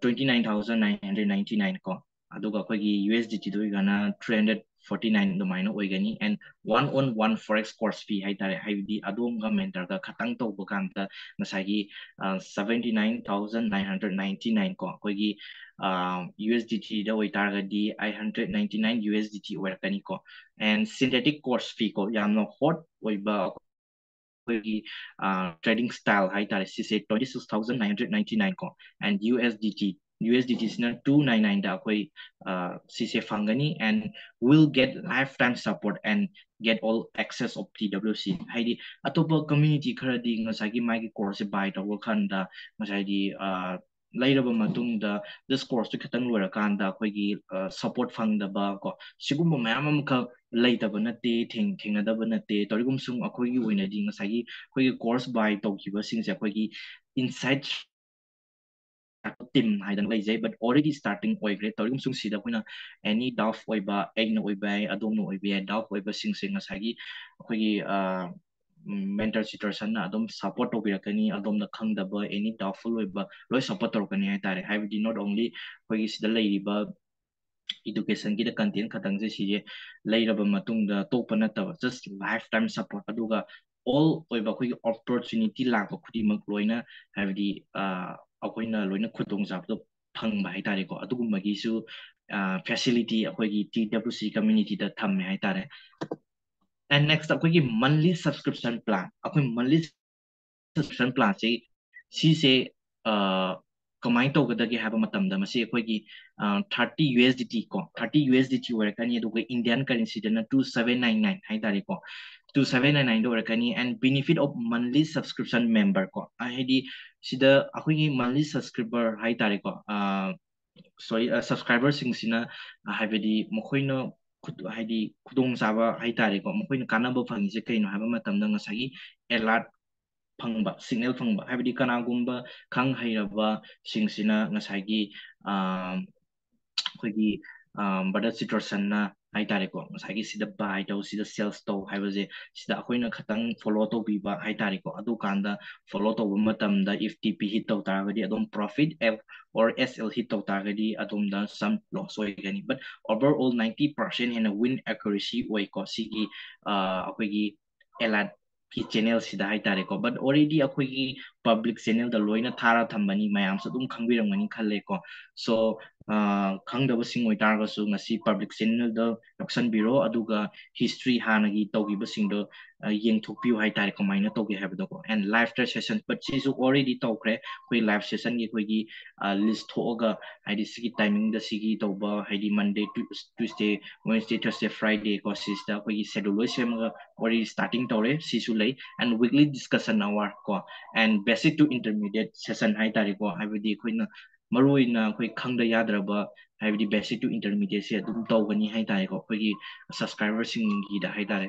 twenty nine thousand nine hundred ninety nine ꯀꯣ ꯑꯗꯨꯒ ꯑꯩꯈꯣꯏꯒꯤ ꯌꯨ ꯑꯦꯁ ꯗꯤ ꯇꯤꯗ ꯑꯣꯏꯔꯒꯅ ꯊ꯭ꯔꯤ ꯍꯟꯗ꯭ꯔꯦꯠ ꯐꯣꯔꯇꯤ ꯅꯥꯏꯟ ꯑꯗꯨꯃꯥꯏꯅ ꯑꯣꯏꯒꯅꯤ and one on one forex course fee ꯍꯥꯏꯇꯥꯔꯦ ꯍꯥꯏꯕꯗꯤ ꯑꯗꯣꯝꯒ ꯃꯦꯟꯇꯔꯒ ꯈꯇꯪ ꯇꯧꯕ ꯀꯥꯟꯗ ꯉꯁꯥꯏꯒꯤ seventy nine thousand nine hundred ninety nine ꯀꯣ ꯑꯩꯈꯣꯏꯒꯤ ꯌꯨ ꯑꯦꯁ ꯗꯤ ꯇꯤꯗ ꯑꯣꯏꯇꯥꯔꯒꯗꯤ eight hundred ninety nine U S D T ꯑꯣꯏꯔꯛꯀꯅꯤꯀꯣ ꯑꯦꯟ ꯁꯤꯟꯊꯦꯇꯤꯛ ꯀꯣꯔꯁ ꯐꯤ ꯀꯣ ꯌꯥꯝꯅ ꯍꯣꯠ ꯑꯣꯏꯕ ꯑꯩꯈꯣꯏꯒꯤ ꯇ꯭ꯔꯦꯗꯤꯡ ꯁ꯭ꯇꯥꯏꯜ ꯍꯥꯏꯇꯥꯔꯦ ꯁꯤꯁꯦ twenty six thousand nine hundred ninety nine ꯀꯣ and U S D T U S D ꯇꯤꯁꯤꯅ two nine ꯅꯥꯏꯟꯗ ꯑꯩꯈꯣꯏ ꯁꯤꯁꯦ ꯐꯪꯒꯅꯤ N will get life time support N get all access of T W ꯁꯤ ꯍꯥꯏꯗꯤ ꯑꯇꯣꯞꯄ community ꯈꯔꯗꯤ ꯉꯁꯥꯏꯒꯤ ꯃꯥꯒꯤ ꯀꯣꯔꯁꯁꯦ ꯕꯥꯏ ꯇꯧꯕ ꯀꯥꯟꯗ ꯉꯁꯥꯏꯒꯤ ꯂꯩꯔꯕ ꯃꯇꯨꯡꯗ ꯗꯤꯁ ꯀꯣꯔꯁꯇꯨ ꯈꯤꯇꯪ ꯂꯣꯏꯔꯀꯥꯟꯗ ꯑꯩꯈꯣꯏꯒꯤ ꯁꯞꯄꯣꯔꯠ ꯐꯪꯗꯕ ꯀꯣ ꯁꯤꯒꯨꯝꯕ ꯃꯌꯥꯝ ꯑꯃꯈꯛ ꯂꯩꯇꯕ ꯅꯠꯇꯦ ꯊꯦꯡꯅꯗꯕ ꯅꯠꯇꯦ ꯇꯧꯔꯤꯒꯨꯝꯁꯨꯡ ꯑꯩꯈꯣꯏꯒꯤ ꯑꯣꯏꯅꯗꯤ ꯉꯁꯥꯏꯒꯤ ꯑꯩꯈꯣꯏꯒꯤ ꯀꯣꯔꯁ ꯕꯥꯏ ꯇꯧꯈꯤꯕꯁꯤꯡꯁꯦ ꯑꯩꯈꯣꯏꯒꯤ ꯏꯟꯁꯥꯏꯠ ꯇꯤꯝ ꯍꯥꯏꯗꯅ ꯂꯩꯖꯩ ꯕꯠ ꯑꯣꯜꯔꯦꯗꯤ ꯁ꯭ꯇꯥꯔꯇꯤꯡ ꯑꯣꯏꯈ꯭ꯔꯦ ꯇꯧꯔꯤꯒꯨꯝꯁꯨꯡ ꯁꯤꯗ ꯑꯩꯈꯣꯏꯅ ꯑꯦꯅꯤ ꯗꯥꯎꯠ ꯑꯣꯏꯕ ꯑꯩꯅ ꯑꯣꯏꯕ ꯌꯥꯏ ꯑꯗꯣꯝꯅ ꯑꯣꯏꯕ ꯌꯥꯏ ꯗꯥꯎꯠ ꯑꯣꯏꯕꯁꯤꯡꯁꯦ ꯉꯁꯥꯏꯒꯤ ꯑꯩꯈꯣꯏꯒꯤ ꯃꯦꯟꯇꯔ ꯆꯤꯇꯔꯁꯟꯅ ꯑꯗꯨꯝ ꯁꯞꯄꯣꯔꯠ ꯇꯧꯕꯤꯔꯛꯀꯅꯤ ꯑꯗꯣꯝꯅ ꯈꯪꯗꯕ ꯑꯦꯅꯤ ꯗꯥꯎꯠꯐꯨꯜ ꯑꯣꯏꯕ ꯂꯣꯏ ꯁꯞꯄꯣꯔꯠ ꯇꯧꯔꯛꯀꯅꯤ ꯍꯥꯏꯇꯥꯔꯦ ꯍꯥꯏꯕꯗꯤ ꯅꯣꯠ ꯑꯣꯟꯂꯤ ꯑꯩꯈꯣꯏꯒꯤ ꯁꯤꯗ ꯂꯩꯔꯤꯕ ꯏꯗꯨꯀꯦꯁꯟꯒꯤꯗ ꯀꯟꯇꯦꯟ ꯈꯛꯇꯪꯁꯦ ꯁꯤꯁꯦ ꯂꯩꯔꯕ ꯃꯇꯨꯡꯗ ꯇꯣꯛꯄ ꯅꯠꯇꯕ ꯖꯁ ꯂꯥꯏꯐ ꯇꯥꯏꯝ ꯁꯞꯄꯣꯔꯠ ꯑꯗꯨꯒ ꯑꯣꯜ ꯑꯣꯏꯕ ꯑꯩꯈꯣꯏꯒꯤ ꯑꯣꯄꯣꯔꯆꯨꯅꯤꯇꯤ ꯂꯥꯛꯄ ꯈꯨꯗꯤꯡꯃꯛ ꯂꯣꯏꯅ ꯍꯥꯏꯕꯗꯤ ꯑꯩꯈꯣꯏꯅ ꯂꯣꯏꯅ ꯈꯨꯗꯣꯡꯆꯥꯕꯗꯣ ꯐꯪꯕ ꯍꯥꯏꯇꯥꯔꯦꯀꯣ ꯑꯗꯨꯒꯨꯝꯕꯒꯤꯁꯨ ꯐꯦꯁꯤꯂꯤꯇꯤ ꯑꯩꯈꯣꯏꯒꯤ ꯇꯤ ꯗꯕ꯭ꯂꯤꯎ ꯁꯤ ꯀꯝꯃ꯭ꯌꯨꯅꯤꯇꯤꯗ ꯊꯝꯃꯦ ꯍꯥꯏꯇꯥꯔꯦ ꯑꯦꯟ ꯅꯦꯛꯁ ꯑꯩꯈꯣꯏꯒꯤ ꯃꯟꯂꯤ ꯁꯕꯁꯀ꯭ꯔꯤꯞꯁꯟ ꯄ꯭ꯂꯥꯟ ꯑꯩꯈꯣꯏ ꯃꯟꯂꯤ ꯁꯕꯁꯀ꯭ꯔꯤꯞꯁꯟ ꯄ꯭ꯂꯥꯟꯁꯤ ꯁꯤꯁꯦ ꯀꯃꯥꯏꯅ ꯇꯧꯒꯗꯒꯦ ꯍꯥꯏꯕ ꯃꯇꯝꯗ ꯃꯁꯤ ꯑꯩꯈꯣꯏꯒꯤ thirty U S D T ꯀꯣ thirty U S D T ꯑꯣꯏꯔꯛꯀꯅꯤ ꯑꯗꯨꯒ ꯏꯟꯗꯤꯌꯥꯟ ꯀꯔꯦꯟꯁꯤꯗꯅ ꯇꯨ ꯁꯕꯦꯟ ꯅꯥꯏꯟ ꯅꯥꯏꯟ ꯍꯥꯏꯇꯥꯔꯦꯀꯣ ꯇꯨ ꯁꯕꯦꯟ ꯅꯥꯏꯟ ꯅꯥꯏꯟꯗ ꯑꯣꯏꯔꯛꯀꯅꯤ N benefit of ꯃꯟꯂꯤ subscription member ꯀꯣ ꯍꯥꯏꯗꯤ ꯁꯤꯗ ꯑꯩꯈꯣꯏꯒꯤ ꯃꯟꯂꯤ ꯁꯕꯁꯀ꯭ꯔꯤꯄꯔ ꯍꯥꯏꯇꯥꯔꯦꯀꯣ ꯁꯣꯔꯤ ꯁꯕꯁꯀ꯭ꯔꯥꯏꯕꯔꯁꯤꯡꯁꯤꯅ ꯍꯥꯏꯕꯗꯤ ꯃꯈꯣꯏꯅ ꯍꯥꯏꯗꯤ ꯈꯨꯗꯣꯡꯆꯥꯕ ꯍꯥꯏꯇꯥꯔꯦꯀꯣ ꯃꯈꯣꯏꯅ ꯀꯥꯟꯅꯕ ꯐꯪꯉꯤꯁꯦ ꯀꯩꯅꯣ ꯍꯥꯏꯕ ꯃꯇꯝꯗ ꯉꯁꯥꯏꯒꯤ ꯑꯦꯂꯥꯔꯠ ꯐꯪꯕ ꯁꯤꯒꯅꯦꯜ ꯐꯪꯕ ꯍꯥꯏꯕꯗꯤ ꯀꯅꯥꯒꯨꯝꯕ ꯈꯪ ꯍꯩꯔꯕ ꯁꯤꯡꯁꯤꯅ ꯉꯁꯥꯏꯒꯤ ꯑꯩꯈꯣꯏꯒꯤ ꯕ꯭ꯔꯗꯔ ꯆꯤꯇ꯭ꯔꯁꯟꯅ ꯍꯥꯏꯇꯥꯔꯦꯀꯣ ꯉꯁꯥꯏꯒꯤ ꯁꯤꯗ ꯕꯥꯏ ꯇꯧ ꯁꯤꯗ ꯁꯦꯜꯁ ꯇꯧ ꯍꯥꯏꯕꯁꯦ ꯁꯤꯗ ꯑꯩꯈꯣꯏꯅ ꯈꯤꯇꯪ ꯐꯣꯂꯣ ꯇꯧꯕꯤꯕ ꯍꯥꯏꯇꯥꯔꯦꯀꯣ ꯑꯗꯨꯀꯥꯟꯗ ꯐꯣꯂꯣ ꯇꯧꯕ ꯃꯇꯝꯗ ꯏꯐ ꯇꯤ ꯄꯤ ꯍꯤꯠ ꯇꯧ ꯇꯥꯔꯒꯗꯤ ꯑꯗꯨꯝ profit up or S L hit ꯇꯧ ꯇꯥꯔꯒꯗꯤ ꯑꯗꯣꯝꯗ ꯁꯝ ꯂꯣꯁ ꯑꯣꯏꯒꯅꯤ but over all ninety percent ꯍꯦꯟꯅ ꯋꯤꯟ ꯑꯦꯀꯨꯔꯦꯁꯤ ꯑꯣꯏꯀꯣ ꯁꯤꯒꯤ ꯑꯩꯈꯣꯏꯒꯤ ꯑꯦꯂꯥꯠ ꯀꯤ ꯆꯦꯅꯦꯜꯁꯤꯗ ꯍꯥꯏꯇꯥꯔꯦꯀꯣ ꯕꯠ ꯑꯣꯜꯔꯦꯗꯤ ꯑꯩꯈꯣꯏꯒꯤ ꯄꯕ꯭ꯂꯤꯛ ꯆꯦꯅꯦꯜꯗ ꯂꯣꯏꯅ ꯊꯥꯔ ꯊꯝꯕꯅꯤ ꯃꯌꯥꯝꯁꯨ ꯑꯗꯨꯝ ꯈꯪꯕꯤꯔꯝꯒꯅꯤ ꯈꯜꯂꯦꯀꯣ ꯁꯣ ꯈꯪꯗꯕꯁꯤꯡ ꯑꯣꯏꯇꯥꯔꯒꯁꯨ ꯉꯁꯤ ꯄꯕ꯭ꯂꯤꯛ ꯆꯦꯅꯦꯜꯗ ꯌꯥꯎꯁꯟꯕꯤꯔꯣ ꯑꯗꯨꯒ ꯍꯤꯁꯇ꯭ꯔꯤ ꯍꯥꯟꯅꯒꯤ ꯇꯧꯈꯤꯕꯁꯤꯡꯗꯣ ꯌꯦꯡꯊꯣꯛꯄꯤꯌꯨ ꯍꯥꯏꯇꯥꯔꯦ ꯀꯃꯥꯏꯅ ꯇꯧꯒꯦ ꯍꯥꯏꯕꯗꯣꯀꯣ ꯑꯦꯟ ꯂꯥꯏꯐꯇ ꯁꯦꯁꯟ ꯕꯠ ꯁꯤꯁꯨ ꯑꯣꯜꯔꯦꯗꯤ ꯇꯧꯈ꯭ꯔꯦ ꯑꯩꯈꯣꯏ ꯂꯥꯏꯐ ꯁꯦꯁꯟꯒꯤ ꯑꯩꯈꯣꯏꯒꯤ ꯂꯤꯁ ꯊꯣꯛꯑꯒ ꯍꯥꯏꯗꯤ ꯁꯤꯒꯤ ꯇꯥꯏꯃꯤꯡꯗ ꯁꯤꯒꯤ ꯇꯧꯕ ꯍꯥꯏꯗꯤ Monday Tuesday Wednesday Thursday Friday ꯀꯣ ꯁꯤꯁꯤꯗ ꯑꯩꯈꯣꯏꯒꯤ ꯁꯦꯗꯨꯜ ꯂꯣꯏ ꯁꯦꯝꯃꯒ ꯋꯥꯔꯤ ꯁ꯭ꯇꯥꯔꯇꯤꯡ ꯇꯧꯔꯦ ꯁꯤꯁꯨ ꯂꯩ ꯑꯦꯟ ꯋꯤꯛꯂꯤ ꯗꯤꯁꯀꯁꯟ ꯑꯋꯥꯔ ꯀꯣ and basic to intermediate session ꯍꯥꯏꯇꯥꯔꯦꯀꯣ ꯍꯥꯏꯕꯗꯤ ꯑꯩꯈꯣꯏꯅ ꯃꯔꯨ ꯑꯣꯏꯅ ꯑꯩꯈꯣꯏ ꯈꯪꯗ ꯌꯥꯗ꯭ꯔꯕ ꯍꯥꯏꯕꯗꯤ ꯕꯦꯁꯤꯛ ꯇꯨ ꯏꯟꯇꯔꯃꯤꯗꯤꯌꯦꯠꯁꯦ ꯑꯗꯨꯝ ꯇꯧꯒꯅꯤ ꯍꯥꯏꯇꯥꯔꯦꯀꯣ ꯑꯩꯈꯣꯏꯒꯤ ꯁꯕꯁꯀ꯭ꯔꯥꯏꯕꯔꯁꯤꯡꯒꯤꯗ ꯍꯥꯏꯇꯥꯔꯦ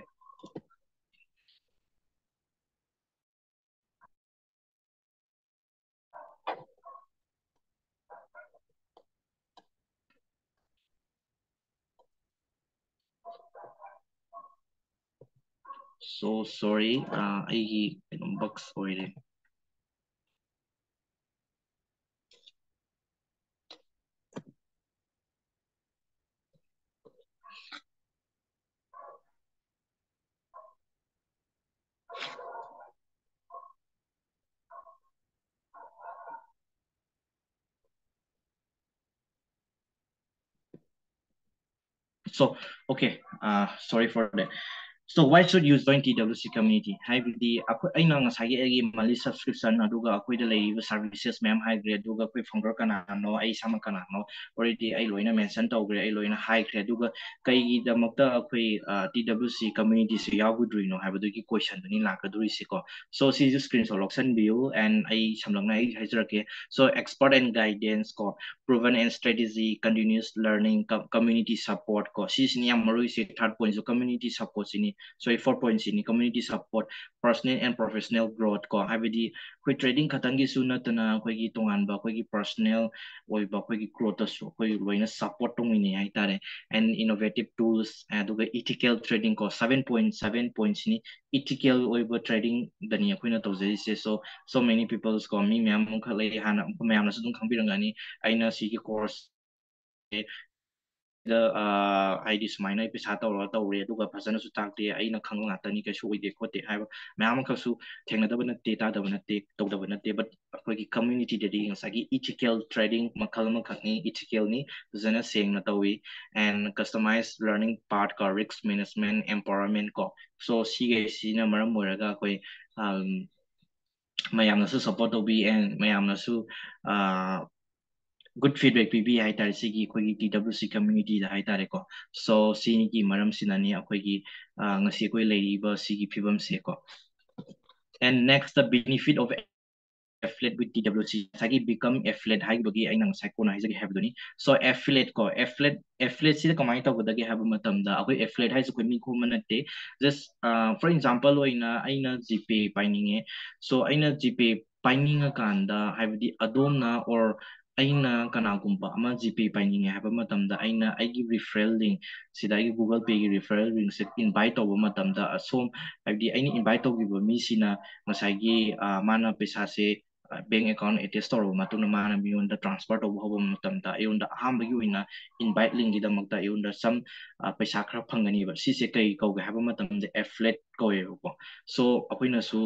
so sorry ꯑꯩꯒꯤ ꯀꯩꯅꯣ ꯕꯛꯁ ꯑꯣꯏꯔꯦ So, okay, uh, sorry for that. So why should you join TWC community? Haibidi aku aina ngasagi agi monthly subscription aduga aku ida lei services mem hai gre aduga aku founder kana no ai sama kana no already ai loina mention to gre ai loina hai gre aduga kai gi da makta aku TWC community se yagu dui no haibidi ki question ni lakaduri se ko so si ju screen so location view and ai samlangna ai hajra ke so expert and guidance ko proven and strategy continuous learning community support ko si ni amaru se third point so community support ni So, 4.0 community support personal and professional growth ko. Habidi koi trading khatangi suna tana koi gi tongan ba? Koi gi personal oi ba? Koi gi growth so koi loina support tong ni ai tare. And innovative tools eh, aduga ethical trading ko. Seven points Seven points. ni ethical oi ba trading daniya koi na tawje se. So so many people's ko mi ma'am khalai hana ma'am na sudung khambiranga ay na si course eh, ꯗ ꯍꯥꯏꯗꯤ ꯁꯨꯃꯥꯏꯅ ꯑꯩ ꯄꯩꯁꯥ ꯇꯧꯔꯒ ꯇꯧꯔꯦ ꯑꯗꯨꯒ ꯐꯖꯅꯁꯨ ꯇꯥꯛꯇꯦ ꯑꯩꯅ ꯈꯪꯕ ꯉꯥꯛꯇꯅꯤ ꯀꯩꯁꯨ ꯑꯣꯏꯗꯦ ꯈꯣꯠꯇꯦ ꯍꯥꯏꯕ ꯃꯌꯥꯝ ꯑꯃꯈꯛꯁꯨ ꯊꯦꯡꯅꯗꯕ ꯅꯠꯇꯦ ꯇꯥꯗꯕ ꯅꯠꯇꯦ ꯇꯧꯗꯕ ꯅꯠꯇꯦ ꯕꯠ ꯑꯩꯈꯣꯏꯒꯤ ꯀꯝꯃ꯭ꯌꯨꯅꯤꯇꯤꯗꯗꯤ ꯉꯁꯥꯏꯒꯤ ꯏꯊꯤꯀꯦꯜ ꯇ꯭ꯔꯦꯗꯤꯡ ꯃꯈꯜ ꯑꯃꯈꯛꯅꯤ ꯏꯊꯤꯀꯦꯜꯅꯤ ꯐꯖꯅ ꯁꯦꯡꯅ ꯇꯧꯋꯤ ꯑꯦꯟ ꯀꯁꯇꯃꯥꯏꯁ ꯂꯔꯅꯤꯡ ꯄꯥꯔꯠ ꯀꯣ ꯔꯤꯛꯁ ꯃꯦꯅꯦꯖꯃꯦꯟ ꯑꯦꯝꯄꯥꯋꯔꯃꯦꯟ ꯀꯣ ꯁꯣ ꯁꯤꯈꯩꯁꯤꯅ ꯃꯔꯝ ꯑꯣꯏꯔꯒ ꯑꯩꯈꯣꯏ ꯃꯌꯥꯝꯅꯁꯨ ꯁꯞꯄꯣꯔꯠ ꯇꯧꯕꯤ ꯑꯦꯟ ꯃꯌꯥꯝꯅꯁꯨ ꯒꯨꯗ ꯐꯤꯗꯕꯦꯛ ꯄꯤꯕꯤ ꯍꯥꯏꯇꯥꯔꯦ ꯁꯤꯒꯤ ꯑꯩꯈꯣꯏꯒꯤ ꯇꯤ ꯗꯕ꯭ꯂꯤꯎ ꯁꯤ ꯀꯝꯃ꯭ꯌꯨꯅꯤꯇꯤꯗ ꯍꯥꯏꯇꯥꯔꯦꯀꯣ ꯁꯣ ꯁꯤꯒꯤ ꯃꯔꯝꯁꯤꯅꯅꯤ ꯑꯩꯈꯣꯏꯒꯤ ꯉꯁꯤ ꯑꯩꯈꯣꯏ ꯂꯩꯔꯤꯕ ꯁꯤꯒꯤ ꯐꯤꯕꯝꯁꯦꯀꯣ ꯑꯦꯟ ꯅꯦꯛꯁ ꯗ benefit of affiliate with T W ꯁꯤ ꯉꯁꯥꯏꯒꯤ ꯕꯤꯀꯝ ꯑꯦꯐ꯭ꯂꯦꯠ ꯍꯥꯏꯕꯒꯤ ꯑꯩꯅ ꯉꯁꯥꯏ ꯀꯣꯟꯅ ꯍꯥꯏꯖꯒꯦ ꯍꯥꯏꯕꯗꯨꯅꯤ ꯁꯣ ꯑꯦꯐ꯭ꯂꯦꯠ ꯀꯣ ꯑꯦꯐ꯭ꯂꯦꯠ ꯑꯦꯐ꯭ꯂꯦꯠꯁꯤꯗ ꯀꯃꯥꯏꯅ ꯇꯧꯒꯗꯒꯦ ꯍꯥꯏꯕ ꯃꯇꯝꯗ ꯑꯩꯈꯣꯏ ꯑꯦꯐ꯭ꯂꯦꯠ ꯍꯥꯏꯁꯦ ꯑꯩꯈꯣꯏ ꯃꯤ ꯈꯣꯝꯕ ꯅꯠꯇꯦ ꯖꯁ ꯐꯣꯔ ꯑꯦꯛꯖꯥꯝꯄꯜ ꯑꯣꯏꯅ ꯑꯩꯅ ꯖꯤꯄꯦ ꯄꯥꯏꯅꯤꯡꯉꯦ ꯁꯣ ꯑꯩꯅ ꯖꯤꯄꯦ ꯄꯥꯏꯅꯤꯡꯉꯀꯥꯟꯗ ꯍꯥꯏꯕꯗꯤ ꯑꯗꯣꯝꯅ or aina kanagumpa ama gp paining haba matamda aina aigi referral link sida aigi google pay gi referral link se invite toba matamda asom habi aini invite togi ba mi sina masai gi mana pesa se bank account ꯑꯦꯇꯦꯁ ꯇꯧꯔꯕ ꯃꯇꯨꯡꯗ ꯃꯥꯅ ꯃꯤꯉꯣꯟꯗ transfer ꯇꯧꯕ ꯍꯧꯕ ꯃꯇꯝꯗ ꯑꯩꯉꯣꯟꯗ ꯑꯍꯥꯟꯕꯒꯤ ꯑꯣꯏꯅ ꯏꯟꯚꯥꯏꯠ ꯂꯤꯡꯒꯤꯗꯃꯛꯇ ꯑꯩꯉꯣꯟꯗ ꯁꯝ ꯄꯩꯁꯥ ꯈꯔ ꯐꯪꯒꯅꯤꯕ ꯁꯤꯁꯦ ꯀꯩ ꯀꯧꯒꯦ ꯍꯥꯏꯕ ꯃꯇꯝꯗ ꯑꯦꯐ꯭ꯂꯦꯠ ꯀꯧꯋꯦꯕꯀꯣ ꯁꯣ ꯑꯩꯈꯣꯏꯅꯁꯨ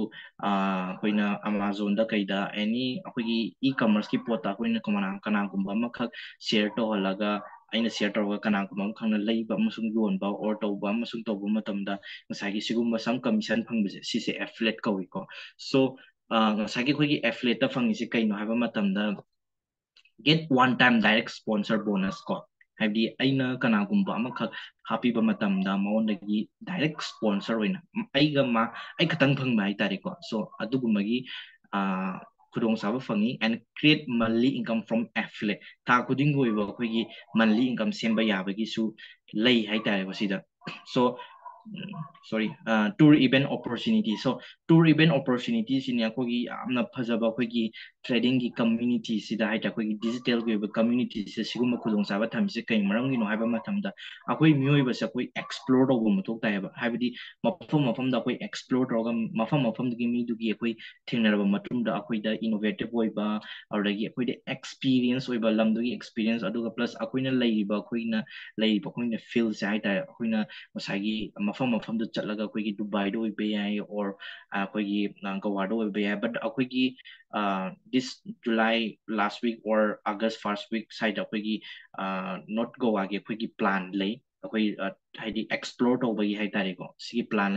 ꯑꯩꯈꯣꯏꯅ ꯑꯃꯥꯖꯣꯟꯗ ꯀꯩꯗ ꯑꯦꯅꯤ ꯑꯩꯈꯣꯏꯒꯤ ꯏ ꯀꯃꯔꯁꯀꯤ ꯄꯣꯠꯇ ꯑꯩꯈꯣꯏꯅ ꯀꯅꯥꯒꯨꯝꯕ ꯑꯃꯈꯛ ꯁꯤꯌꯔ ꯇꯧꯍꯜꯂꯒ ꯑꯩꯅ ꯁꯤꯌꯔ ꯇꯧꯔꯒ ꯀꯅꯥꯒꯨꯝꯕ ꯑꯃꯈꯛꯅ ꯂꯩꯕ ꯑꯃꯁꯨꯡ ꯌꯣꯟꯕ ꯑꯣꯔ ꯇꯧꯕ ꯑꯃꯁꯨꯡ ꯇꯧꯕ ꯃꯇꯝꯗ ꯉꯁꯥꯏꯒꯤ ꯁꯤꯒꯨꯝꯕ ꯁꯝ ꯀꯃꯤꯁꯟ ꯐꯪꯕꯁꯦ ꯁꯤꯁꯦ affiliate ꯀꯧꯏꯀꯣ so ngasaki khoi gi affiliate fang isi kai no haba matam da get one time direct sponsor bonus ko habdi aina kana gumba ma kha happy ba matam da ma on da gi direct sponsor win ai ga ma ai khatang phang mai tari ko so adu gumba gi uh, kudong sabo fangi and create monthly income from affiliate. Ta kuding go ba khoi gi monthly income sem ba ya ba gi su lei hai tari ba si da so sorry uh, tour event opportunity so tour event opportunity sini akogi amna phajaba akogi trading gi community sida haita akogi digital gi community se siguma khudong saba thamse kai maram gi no haiba mathamda akoi mioi ba sa koi explore do gum thok ta haiba haibidi mafam mafam da koi explore do gam mafam mafam gi mi du gi akoi thingna ba matum da akoi da innovative oi ba or da gi akoi da experience oi ba lam du gi experience aduga plus akoi na lai ba akoi na lai ba akoi na feel sa haita akoi na masagi मफम मफम तो चल लगा कोई की Dubai दो भी है और आ, कोई की गोवा दो भी है बट कोई की दिस जुलाई लास्ट वीक और अगस्त फ़र्स्ट वीक साइड कोई की नॉर्थ गोवा के कोई प्लान ले कोई एक्सप्लोर तौबगी है तारेको सी plan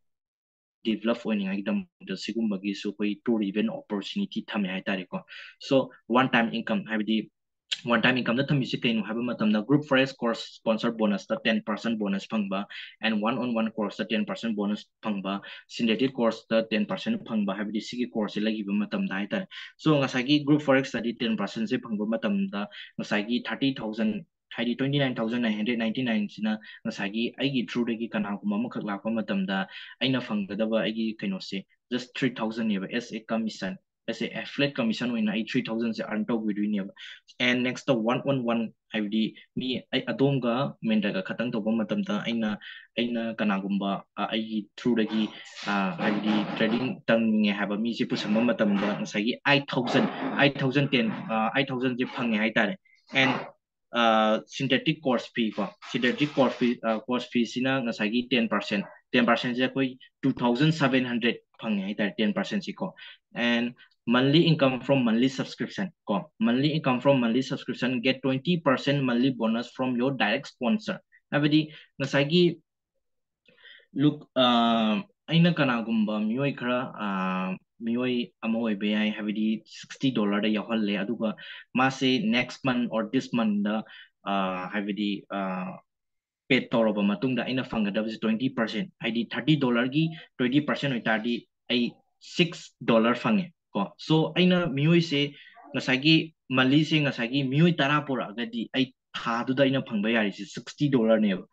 du da lay ba traders mayam su thengnaraga afa ko traders mayam thengnaraga akhoi da su isada develop ꯑꯣꯏꯅꯤꯡꯉꯥꯏꯒꯤꯗꯃꯛꯇ ꯁꯤꯒꯨꯝꯕꯒꯤꯁꯨ ꯑꯩꯈꯣꯏ ꯇꯨꯔ ꯏꯚꯦꯟ ꯑꯣꯄꯣꯔꯆꯨꯅꯤꯇꯤ ꯊꯝꯃꯦ ꯍꯥꯏꯇꯥꯔꯦꯀꯣ ꯁꯣ ꯋꯥꯟ ꯇꯥꯏꯝ ꯏꯟꯀꯝ ꯍꯥꯏꯕꯗꯤ one time income da thamisi kaino haba matamda group forex course sponsor bonus da 10% bonus phangba and one on one course da 10% bonus phangba syndicated course da 10% phangba habidi sigi course lagi ba matamda hai tar so ngasagi group forex study 10% se phangba matamda ngasagi 30000 ꯍꯥꯏꯗꯤ twenty nine thousand nine hundred ninety ꯅꯥꯏꯟꯁꯤꯅ ꯉꯁꯥꯏꯒꯤ ꯑꯩꯒꯤ ꯊ꯭ꯔꯨꯗꯒꯤ ꯀꯅꯥꯒꯨꯝꯕ ꯑꯃꯈꯛ ꯂꯥꯛꯄ ꯃꯇꯝꯗ ꯑꯩꯅ ꯐꯪꯒꯗꯕ ꯑꯩꯒꯤ ꯀꯩꯅꯣꯁꯦ ꯖꯁ ꯊ꯭ꯔꯤ ꯊꯥꯎꯖꯟꯅꯦꯕ ꯑꯦꯁ ꯑꯦ ꯀꯃꯤꯁꯟ ꯑꯦꯁ ꯑꯦ ꯐ꯭ꯂꯦꯠ ꯀꯃꯤꯁꯟ ꯑꯣꯏꯅ ꯑꯩ ꯊ꯭ꯔꯤ ꯊꯥꯎꯖꯟꯁꯦ ꯑꯔꯟ ꯇꯧꯕꯤꯗꯣꯏꯅꯦꯕ and next one on one ꯍꯥꯏꯕꯗꯤ ꯃꯤ ꯑꯩ ꯑꯗꯣꯝꯒ ꯃꯦꯟꯇꯔꯒ ꯈꯇꯪ ꯇꯧꯕ ꯃꯇꯝꯗ ꯑꯩꯅ ꯑꯩꯅ ꯀꯅꯥꯒꯨꯝꯕ ꯑꯩꯒꯤ ꯊ꯭ꯔꯨꯗꯒꯤ ꯍꯥꯏꯕꯗꯤ ꯇ꯭ꯔꯦꯗꯤꯡ ꯇꯝꯅꯤꯡꯉꯦ ꯍꯥꯏꯕ ꯃꯤꯁꯦ ꯄꯨꯁꯟꯕ ꯃꯇꯝꯗ ꯉꯁꯥꯏꯒꯤ eight thousand eight thousand ten eight ꯊꯥꯎꯖꯟꯁꯦ ꯐꯪꯉꯦ ꯍꯥꯏꯇꯥꯔꯦ ꯑꯦꯟ synthetic course fee ko synthetic course fee course fee sina ngasagi 10% 10% je koi 2700 phange hai tar 10% si ko and monthly income from monthly subscription ko monthly income from monthly subscription get 20% monthly bonus from your direct sponsor habidi ngasagi look uh aina kana gumba mioi khara ꯃꯤꯑꯣꯏ ꯑꯃ ꯑꯣꯏꯕ ꯌꯥꯏ ꯍꯥꯏꯕꯗꯤ sixty ꯗꯣꯂꯔꯗ ꯌꯥꯎꯍꯜꯂꯦ ꯑꯗꯨꯒ ꯃꯥꯁꯦ next ꯃꯟ or dish ꯃꯟꯗ ꯍꯥꯏꯕꯗꯤ pad ꯇꯧꯔꯕ ꯃꯇꯨꯡꯗ ꯑꯩꯅ ꯐꯪꯒꯗꯕꯁꯦ ꯇ꯭ꯋꯦꯟꯇꯤ ꯄꯥꯔꯁꯦꯟ ꯍꯥꯏꯗꯤ ꯊꯥꯔꯇꯤ ꯗꯣꯂꯔꯒꯤ ꯇ꯭ꯋꯦꯟꯇꯤ ꯄꯥꯔꯁꯦꯟ ꯑꯣꯏꯇꯥꯔꯗꯤ ꯑꯩ ꯁꯤꯛꯁ ꯗꯣꯂꯔ ꯐꯪꯉꯦ ꯀꯣ ꯁꯣ ꯑꯩꯅ ꯃꯤꯑꯣꯏꯁꯦ ꯉꯁꯥꯏꯒꯤ ꯃꯜꯂꯤꯁꯦ ꯉꯁꯥꯏꯒꯤ ꯃꯤꯑꯣꯏ ꯇꯔꯥ ꯄꯨꯔꯛꯑꯒꯗꯤ ꯑꯩ ꯊꯥꯗꯨꯗ ꯑꯩꯅ ꯐꯪꯕ ꯌꯥꯔꯤꯁꯦ ꯁꯤꯛꯁꯇꯤ ꯗꯣꯂꯔꯅꯦꯕ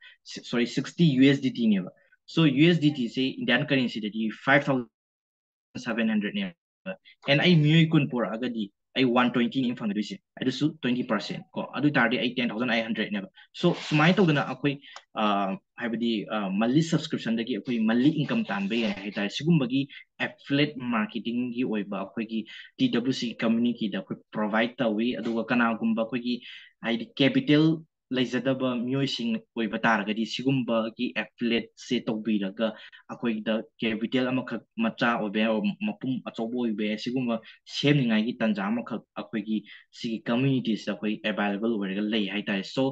sorry sixty U S D ꯇꯤꯅꯦꯕ ꯁꯣ ꯌꯨ ꯑꯦꯁ ꯗꯤ ꯇꯤꯁꯦ ꯏꯟꯗꯤꯌꯥꯟ ꯀꯔꯦꯟꯁꯤꯗꯗꯤ five thousand seven hundred ne and ai mioi kun por agadi ai 120 ni phangdui se adu su 20% ko adu tardi ai 10800 ne so sumai to dana akoi uh habidi monthly subscription dagi akoi monthly income tan be hai ta sigumbagi affiliate marketing gi oiba akoi gi TWC community da akoi provide ta wi adu kana gumba akoi gi ai capital ꯂꯩꯖꯗꯕ ꯃꯤꯑꯣꯏꯁꯤꯡ ꯑꯣꯏꯕ ꯇꯥꯔꯒꯗꯤ ꯁꯤꯒꯨꯝꯕꯒꯤ ꯑꯦꯐ꯭ꯂꯦꯠꯁꯦ ꯇꯧꯕꯤꯔꯒ ꯑꯩꯈꯣꯏꯗ capital ꯑꯃꯈꯛ ꯃꯆꯥ ꯑꯣꯏꯕ ꯌꯥꯏ ꯃꯄꯨꯡ ꯑꯆꯧꯕ ꯑꯣꯏꯕ ꯌꯥꯏ ꯁꯤꯒꯨꯝꯕ ꯁꯦꯝꯅꯤꯡꯉꯥꯏꯒꯤ ꯇꯥꯟꯖꯥ ꯑꯃꯈꯛ ꯑꯩꯈꯣꯏꯒꯤ ꯁꯤꯒꯤ ꯀꯝꯃ꯭ꯌꯨꯅꯤꯇꯤꯁꯤꯗ ꯑꯩꯈꯣꯏ ꯑꯦꯕꯥꯏꯂꯦꯕꯜ ꯑꯣꯏꯔꯒ ꯂꯩ ꯍꯥꯏꯇꯥꯔꯦ ꯁꯣ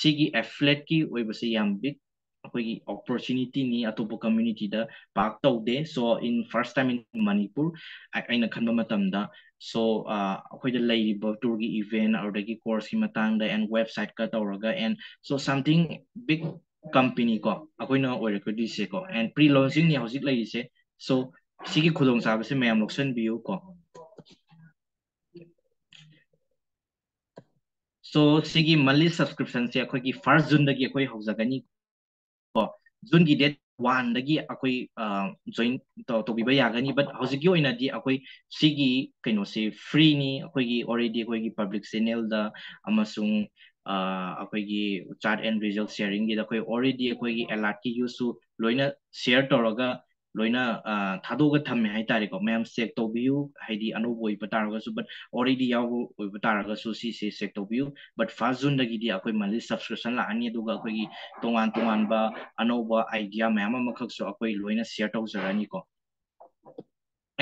ꯁꯤꯒꯤ ꯑꯦꯐ꯭ꯂꯦꯠꯀꯤ ꯑꯣꯏꯕꯁꯦ ꯌꯥꯝ ꯕꯤꯛ ꯑꯩꯈꯣꯏꯒꯤ ꯑꯣꯄꯣꯔꯆꯨꯅꯤꯇꯤꯅꯤ ꯑꯇꯣꯞꯄ ꯀꯝꯃ꯭ꯌꯨꯅꯤꯇꯤꯗ ꯄꯥꯛ ꯇꯧꯗꯦ so in first time in Manipur ꯑꯩꯅ ꯈꯟꯕ ꯃꯇꯝꯗ ꯁꯣ ꯑꯩꯈꯣꯏꯗ ꯂꯩꯔꯤꯕ ꯇꯨꯔꯒꯤ ꯏꯚꯦꯟ ꯑꯗꯨꯗꯒꯤ ꯀꯣꯔꯁꯀꯤ ꯃꯇꯥꯡꯗ ꯑꯦꯟ ꯋꯦꯕꯁꯥꯏꯠꯀ ꯇꯧꯔꯒ and so something big company ꯀꯣ ꯑꯩꯈꯣꯏꯅ ꯑꯣꯏꯔꯛꯀꯗꯣꯏꯁꯦ ꯀꯣ ꯑꯦꯟ ꯄ꯭ꯔꯤ ꯂꯣꯟꯆꯤꯡꯅꯤ ꯍꯧꯖꯤꯛ ꯂꯩꯔꯤꯁꯦ ꯁꯣ ꯁꯤꯒꯤ ꯈꯨꯗꯣꯡꯆꯥꯕꯁꯦ ꯃꯌꯥꯝ ꯂꯧꯁꯤꯟꯕꯤꯌꯨ ꯀꯣ ꯁꯣ ꯁꯤꯒꯤ ꯃꯟꯂꯤ ꯁꯕꯁꯀ꯭ꯔꯤꯞꯁꯟꯁꯦ ꯑꯩꯈꯣꯏꯒꯤ ꯐꯥꯔꯁ ꯖꯨꯟꯗꯒꯤ ꯑꯩꯈꯣꯏ ꯍꯧꯖꯒꯅꯤ ꯀꯣ ꯖꯨꯟꯒꯤ ꯗꯦꯠ ꯋꯥꯟꯗꯒꯤ ꯑꯩꯈꯣꯏ ꯖꯣꯏꯟ ꯇꯧꯕꯤꯕ ꯌꯥꯒꯅꯤ ꯕꯠ ꯍꯧꯖꯤꯛꯀꯤ ꯑꯣꯏꯅꯗꯤ ꯑꯩꯈꯣꯏ ꯁꯤꯒꯤ ꯀꯩꯅꯣꯁꯦ ꯐ꯭ꯔꯤꯅꯤ ꯑꯩꯈꯣꯏꯒꯤ ꯑꯣꯜꯔꯦꯗꯤ ꯑꯩꯈꯣꯏꯒꯤ ꯄꯕ꯭ꯂꯤꯛ ꯆꯦꯅꯦꯜꯗ ꯑꯃꯁꯨꯡ ꯑꯩꯈꯣꯏꯒꯤ ꯆꯥꯔꯠ ꯑꯦꯟ ꯔꯤꯖꯜ ꯁꯦꯌꯔꯤꯡꯒꯤꯗ ꯑꯩꯈꯣꯏ ꯑꯣꯜꯔꯦꯗꯤ ꯑꯩꯈꯣꯏꯒꯤ ꯑꯦꯂꯥꯔꯠꯀꯤ ꯌꯨꯁꯁꯨ ꯂꯣꯏꯅ ꯁꯦꯌꯔ ꯇꯧꯔꯒ ꯂꯣꯏꯅ ꯊꯥꯗꯣꯛꯑꯒ ꯊꯝꯃꯦ ꯍꯥꯏꯇꯥꯔꯦꯀꯣ ꯃꯌꯥꯝ ꯆꯦꯛ ꯇꯧꯕꯤꯌꯨ ꯍꯥꯏꯗꯤ ꯑꯅꯧꯕ ꯑꯣꯏꯕ ꯇꯥꯔꯒꯁꯨ ꯕꯠ ꯑꯣꯜꯔꯦꯗꯤ ꯌꯥꯎꯕ ꯑꯣꯏꯕ ꯇꯥꯔꯒꯁꯨ ꯁꯤꯁꯦ ꯆꯦꯛ ꯇꯧꯕꯤꯌꯨ ꯕꯠ ꯐꯥꯔꯁ ꯖꯨꯟꯗꯒꯤꯗꯤ ꯑꯩꯈꯣꯏ ꯃꯟꯂꯤ ꯁꯕꯁꯀ꯭ꯔꯤꯞꯁꯟ ꯂꯥꯛꯑꯅꯤ ꯑꯗꯨꯒ ꯑꯩꯈꯣꯏꯒꯤ ꯇꯣꯉꯥꯟ ꯇꯣꯉꯥꯟꯕ ꯑꯅꯧꯕ ꯑꯥꯏꯗꯤꯌꯥ ꯃꯌꯥꯝ ꯑꯃꯈꯛꯁꯨ ꯑꯩꯈꯣꯏ ꯂꯣꯏꯅ ꯁꯦꯌꯔ ꯇꯧꯖꯔꯅꯤꯀꯣ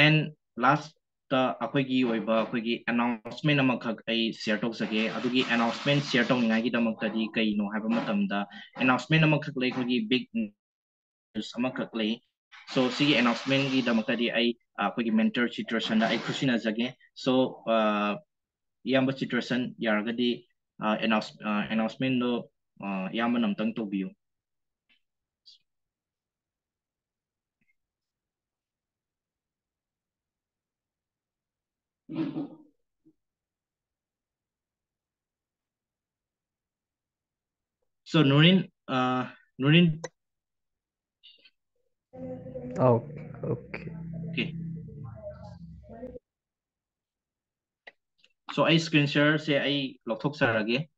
ꯑꯦꯟ ꯂꯥꯁꯇ ꯑꯩꯈꯣꯏꯒꯤ ꯑꯣꯏꯕ ꯑꯩꯈꯣꯏꯒꯤ ꯑꯦꯅꯥꯎꯟꯁꯃꯦꯟ ꯑꯃꯈꯛ ꯑꯩ ꯁꯦꯌꯔ ꯇꯧꯖꯒꯦ ꯑꯗꯨꯒꯤ ꯑꯦꯅꯥꯎꯟꯁꯃꯦꯟ ꯁꯦꯌꯔ ꯇꯧꯅꯤꯡꯉꯥꯏꯒꯤꯗꯃꯛꯇꯗꯤ ꯀꯩꯅꯣ ꯍꯥꯏꯕ ꯃꯇꯝꯗ ꯑꯦꯅꯥꯎꯟꯁꯃꯦꯟ ꯑꯃꯈꯛ ꯂꯩ ꯑꯩꯈꯣꯏꯒꯤ ꯕꯤꯛ ꯅ꯭ꯌꯨꯁ ꯑꯃꯈꯛ ꯂꯩ so si announcement gi da makadi ay ah, ako gi mentor situation da ay kusina zage so ah, uh yang ba situation yar gadi uh, ah, announce, uh, announcement no uh, yang manam tang to view So Nurin, uh, Nurin, Oh, okay. Okay. So, ay screen share say ay lotok sa ragi.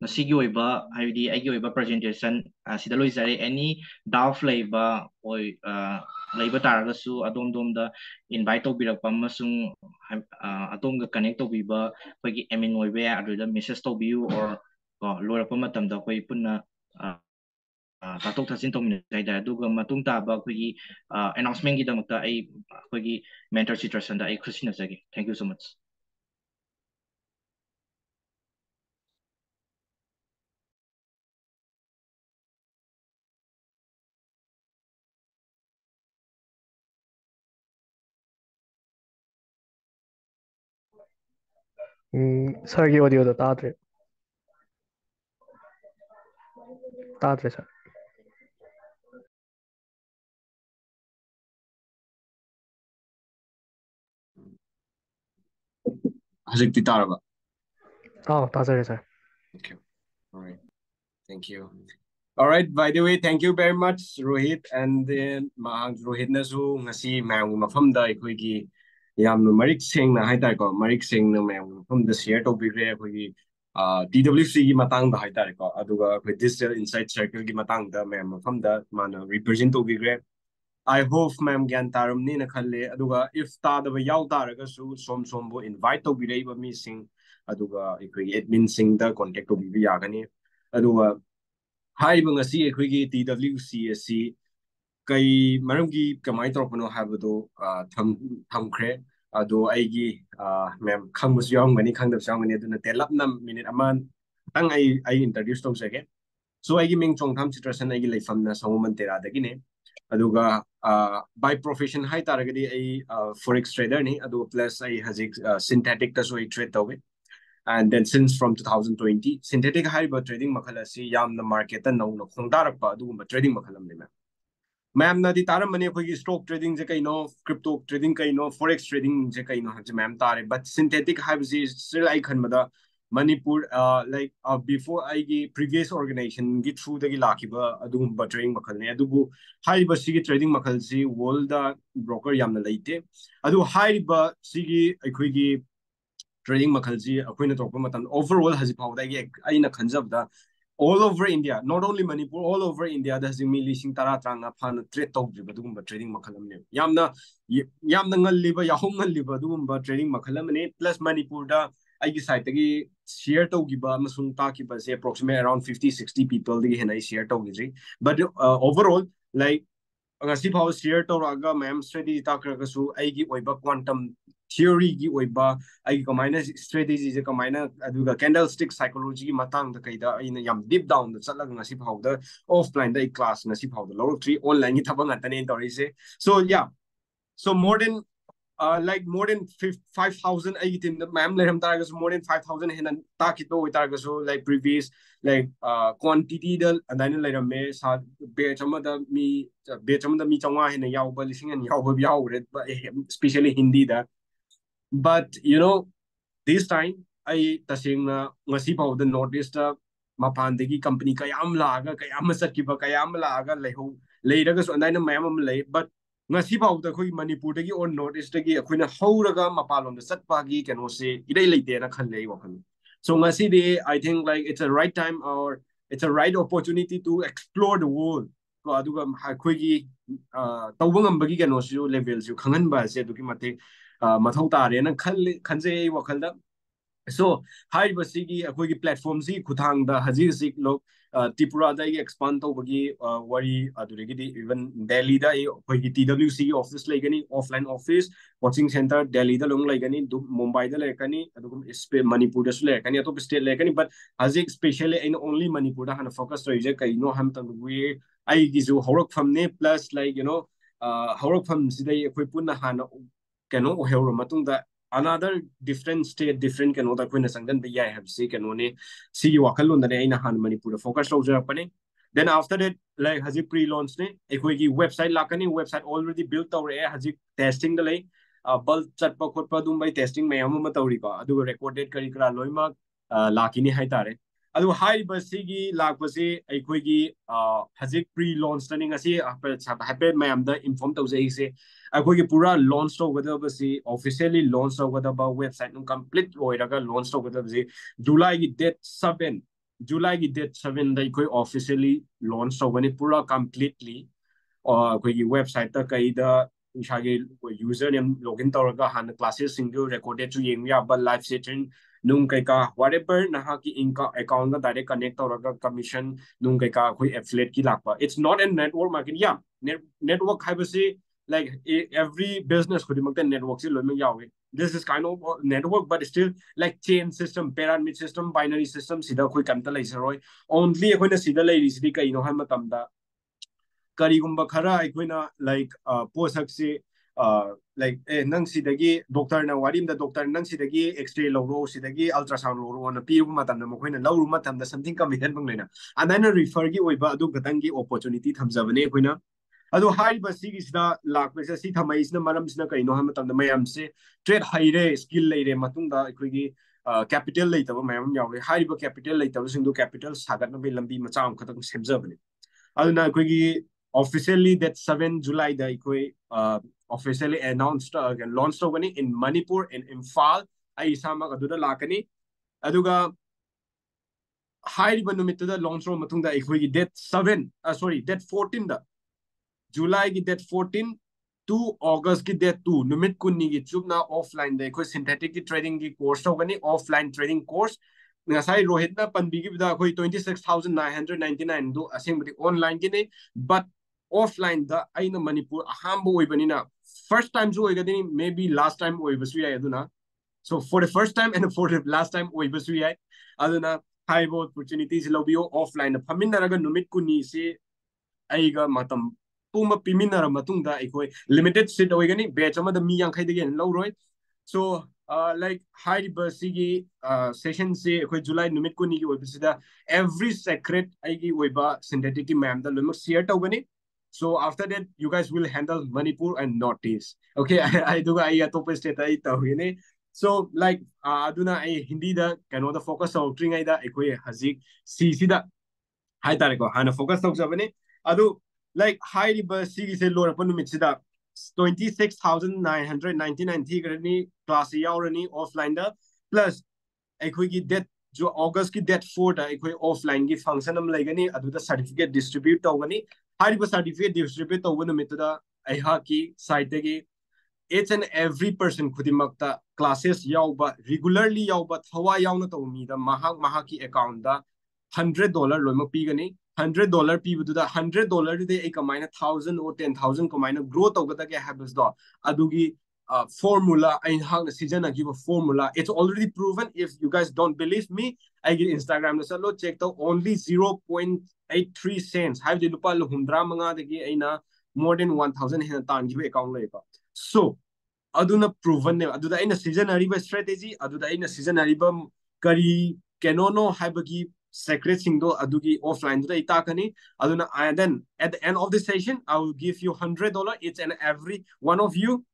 Nasigi oy ba haydi ay oy ba presentation uh, si daloy sa any daw flay ba oy uh, lay ba su adom dom da invite to birak pa masung uh, ah, adom ga connect to bi ba pagi emin oy ba adu da message to bi or ah, ko lora pa matam da ko ipun na uh, ꯇꯥꯊꯣꯛ ꯇꯥꯁꯤꯟ ꯇꯧꯃꯤꯟꯅꯁꯦ ꯍꯥꯏꯇꯥꯔꯦ ꯑꯗꯨꯒ ꯃꯇꯨꯡ ꯇꯥꯕ ꯑꯩꯈꯣꯏꯒꯤ ꯑꯦꯅꯥꯎꯟꯁꯃꯦꯟꯒꯤꯗꯃꯛꯇ ꯑꯩ ꯑꯩꯈꯣꯏꯒꯤ mentor ꯁꯤꯇ꯭ꯔꯁꯟꯗ I ꯈꯨꯠꯁꯤꯟꯅꯖꯒꯦ thank you ꯁꯣ ꯃꯆ 음, 설계 오디오도 따드려. 따드려, 설. ꯍꯧꯖꯤꯛꯇꯤ ꯇꯥꯔꯕ ꯑꯥꯎ ꯇꯥꯖꯔꯦ sir okay all right thank you all right by the way thank you very much rohit and then mahang rohit na su ngasi mayang mafam da khoi gi yam no marik sing na hai ta ko marik sing no mayang mafam da share to bigre khoi gi TWC gi matang da hai ta ko aduga khoi digital insight circle gi matang da mayang mafam da man represent to bigre I hope ma'am gyan tarum ni na khalle aduga if ta da ba yaw taraga su som som bo invite to birei ba mi sing aduga ikoi admin sing da contact to bi ya gani aduga hai ba ngasi ikoi gi twc asi kai maram gi kamai tor pano ha do tham tham khre adu ai gi ma'am khang bu yong gani khang da chang gani aduna telap nam minute aman tang ai ai introduce tom ke so ai gi ming chong tham chitra situation ai gi lai fam na sa famna sangoman tera da gi ne aduga by profession high तारगदी I forex trader नहीं अदो plus I हजिक synthetic का so I trade तवे and then since from 2020 synthetic hariba trading makhal asi yamna market ta nauna khongdarap pa adu ma trading makhal amne ma मैम ना दी तारा मने अखोई स्टॉक ट्रेडिंग जे कई नो क्रिप्टो ट्रेडिंग कई नो फॉरेक्स ट्रेडिंग जे कई नो जे मैम तारे but synthetic hybrid still I खन मदा gi lakiba adugumba trading makhal ne adugu hariba si gi trading makhal si world da broker yamna leite adu hariba si gi khoi gi trading makhalji akoina tokpa matam overall haji phawda gi aina khanjabda all over india not only manipur all over india da haji mi lising tara tranga phan trade tok driba dugumba trading makhalam ne yamna yamna ngalliba yahum ngalliba dugumba trading makhalam plus manipur da aigi side tagi share to giba amasung ta ki ba se approximate around 50 60 people digi hena share to gi but uh, overall like ngasi phaw share to raga ma'am strategy ta kraga su aigi oiba quantum theory gi oiba ai kamaina strategy je kamaina aduga candlestick psychology gi matang da kaida aina yam deep down da chatlag ngasi phawda offline da uh, like more than 5000 ai team the ma'am leram taragas more than 5000 hen ta kito taragas like previous like uh, quantity da adaina leram me sa be chama da mi be chama da mi changwa hen yaw ba lising an yaw ba yaw red especially hindi da but you know this time ai tasengna ngasi pau the notice ta mapan degi company kayam laga kayam satkiba kayam laga leho leiraga so andaina mayam am lei but ngasi pau ta khoi manipur degi on notice degi akhoina hauraga mapalom da satpa gi kano se idai leite na khan lei wakhan so ngasi de i think like it's a right time or it's a right opportunity to explore the world ko aduga khoi gi tawbang ambagi kano su level su khangan ba se duki mate ꯃꯊꯧ ꯇꯥꯔꯦꯅ ꯈꯜꯂꯤ ꯈꯟꯖꯩ ꯑꯩ ꯋꯥꯈꯜꯗ ꯁꯣ ꯍꯥꯏꯔꯤꯕꯁꯤꯒꯤ ꯑꯩꯈꯣꯏꯒꯤ ꯄ꯭ꯂꯦꯠꯐꯣꯝꯁꯤꯒꯤ ꯈꯨꯊꯥꯡꯗ ꯍꯧꯖꯤꯛ ꯍꯧꯖꯤꯛ ꯂꯣꯛ ꯇ꯭ꯔꯤꯄꯨꯔꯥꯗ ꯑꯩꯒꯤ त्रिपुरादा एक्सपांड तौबगी वारी अदुरेगिदि इवन दिल्लीदा ए अखोइगी टीडब्ल्यूसी की office offline office coaching centre दिल्लीदा लोंग लेगनी मुंबईदा लेकनी मनपुर स्पे मणिपुरदासु लेकनी अतो स्टेट लेकनी बट हजिक स्पेशली ओनली मणिपुरदा हन फोकस रहिजे कइनो हम तंगुए आइगिजु हौरकफमने प्लस लाइक यू नो हौरकफमसिदा अखोइ पुन्ना हान कनो ओहेरो मतुंगदा another different state different kano da koina sangdan ba yai have see kano one see you akal on the ne han manipur focus lo jara pane then after that like haji pre launch ne ekoi ki website lakani website already built our air haji testing the lay bal chat pa da lai बल चटप खोटप अदुम भाई testing ma'am तौरी को recorded करी करा लोईमा Lakini hai tare ꯑꯗꯨ ꯍꯥꯏꯔꯤꯕ ꯁꯤꯒꯤ ꯂꯥꯛꯄꯁꯤ ꯑꯩꯈꯣꯏꯒꯤ ꯍꯧꯖꯤꯛ ꯄ꯭ꯔꯤ ꯂꯣꯟꯁꯇꯅꯤ ꯉꯁꯤ ꯍꯥꯏꯐꯦꯠ ꯃꯌꯥꯝꯗ ꯏꯟꯐꯣꯔꯝ ꯇꯧꯖꯩꯁꯦ ꯑꯩꯈꯣꯏꯒꯤ ꯄꯨꯔꯥ ꯂꯣꯟꯆ ꯇꯧꯒꯗꯕꯁꯤ ꯑꯣꯐꯤꯁꯤꯌꯦꯜꯂꯤ ꯂꯣꯟꯆ ꯇꯧꯒꯗꯕ ꯋꯦꯕꯁꯥꯏꯠ ꯅꯨꯡ ꯀꯝꯄ꯭ꯂꯤꯠ ꯑꯣꯏꯔꯒ ꯂꯣꯟꯆ ꯇꯧꯒꯗꯕꯁꯤ ꯖꯨꯂꯥꯏꯒꯤ ꯗꯦꯠ ꯁꯚꯦꯟ ꯖꯨꯂꯥꯏꯒꯤ ꯗꯦꯠ ꯁꯚꯦꯟꯗ ꯑꯩꯈꯣꯏ ꯑꯣꯐꯤꯁꯤꯌꯦꯜꯂꯤ ꯂꯣꯟꯆ ꯇꯧꯒꯅꯤ ꯄꯨꯔꯥ ꯀꯝꯄ꯭ꯂꯤꯠꯂꯤ ꯑꯩꯈꯣꯏꯒꯤ ꯋꯦꯕꯁꯥꯏꯠꯇ ꯀꯩꯗ ꯏꯁꯥꯒꯤ ꯌꯨꯖꯔ ꯅꯦꯝ ꯂꯣꯒꯏꯟ ꯇꯧꯔꯒ ꯍꯥꯟꯅ ꯀ꯭ꯂꯥꯁꯦꯁꯁꯤꯡꯗꯨ ꯔꯦꯀꯣꯔꯗꯦꯗꯁꯨ ꯌꯦꯡꯕ ꯌꯥꯕ ꯂꯥꯏꯚ ꯁꯦꯁꯟ नुका वर एवर अकाउंट डायरेक्ट कनेक्ट तौर कमीशन नुका एफलेट की लाप it's not an network market या नेटवर्क है लाइक एवरी बिज़नेस नेटवर्क से लोम जाओगे this is kind of network but still like chain system pyramid system binary system से कमर ओनली कई कहींगम खरा लाइक पोसक से like eh nang sidagi doctor na warim da doctor nang sidagi x-ray lawro sidagi ultrasound lawro na piru matam na mokhoi na lawru matam da something kam hen bang lena anana refer gi oiba adu gatang gi opportunity thamja bane khoina adu hai ba si gi sida lak pe si thamai sina maram sina kai no ha matam da mayam se trade hai re skill lei re matung da khoi gi capital lei ta ba mayam yaw re hai ba capital lei ta sing do capital sagat na be lambi macha am khatak semja bane adu na khoi gi officially that 7 july da khoi officially announced uh, again launched over in Manipur in Imphal ai isamak aduda lakani aduga हाइरिब नुमित launch रो मतुंग दा इखुई date 7 sorry, date 14 दा july की date 14 to अगस्त की date 2 नुमित कुन्नी की चुपना ऑफलाइन दा इखुई सिंथेटिक trading ट्रेडिंग की course होगनी offline trading course ngasai rohit na panbi gi bida khoi 26999 do asing bati online gi nei but offline da aina manipur ahambo bo oibani na first time so होएगा देनी maybe last time time होए बस भी आए so for the first time and for the last time oibasu yai aduna haibo opportunities lobiyo offline phaminaraga numit kuni se ai ga matam puma piminara matungda ikoi limited seat oi ga ni batch ama da mi yang khai de gen lowroi so uh, like high diversity uh, session se ikoi july numit kuni gi oibasi da every secret ai aigi oiba synthetic ki ma'am da lumak share ta ga ni So after that, you guys will handle Manipur and Northeast. Okay, I do I ya atopa state ay tawine. So like aduna ay hindi da kano da focus sa outring ay da ekoy hazik si si da hai tare ko hana focus tawsa bane adu like high river si si lo pan numit mitsi da 26999 thi garani class yaurani offline da plus ekoy ki date जो अगस्त की date four offline की function हम लेगनी certificate distribute तौगनी certificate distribute तौब नुमितदा and every person खुदिमक्ता classes regularly थवा तौ अकाउंट दा 100 डॉलर लोइम पीगनी हंड्रेड डॉलर पीबद हंड्रेड डॉलर कमाइना थाउज़ेंड और टेन थाउज़ेंड कमाइना formula in hang season I give a formula. It's already proven. If you guys don't believe me I get Instagram na salo check to only 0.83 cents. Have the lupa hundra manga dagi aina uh, more than 1000 hena tan give account le so aduna proven ne aduda aina season ariba strategy aduda aina season ariba kari kenono haibagi secret sing do adugi offline do itakani aduna and then at the end of the session I will give you $100 it's an every one of you.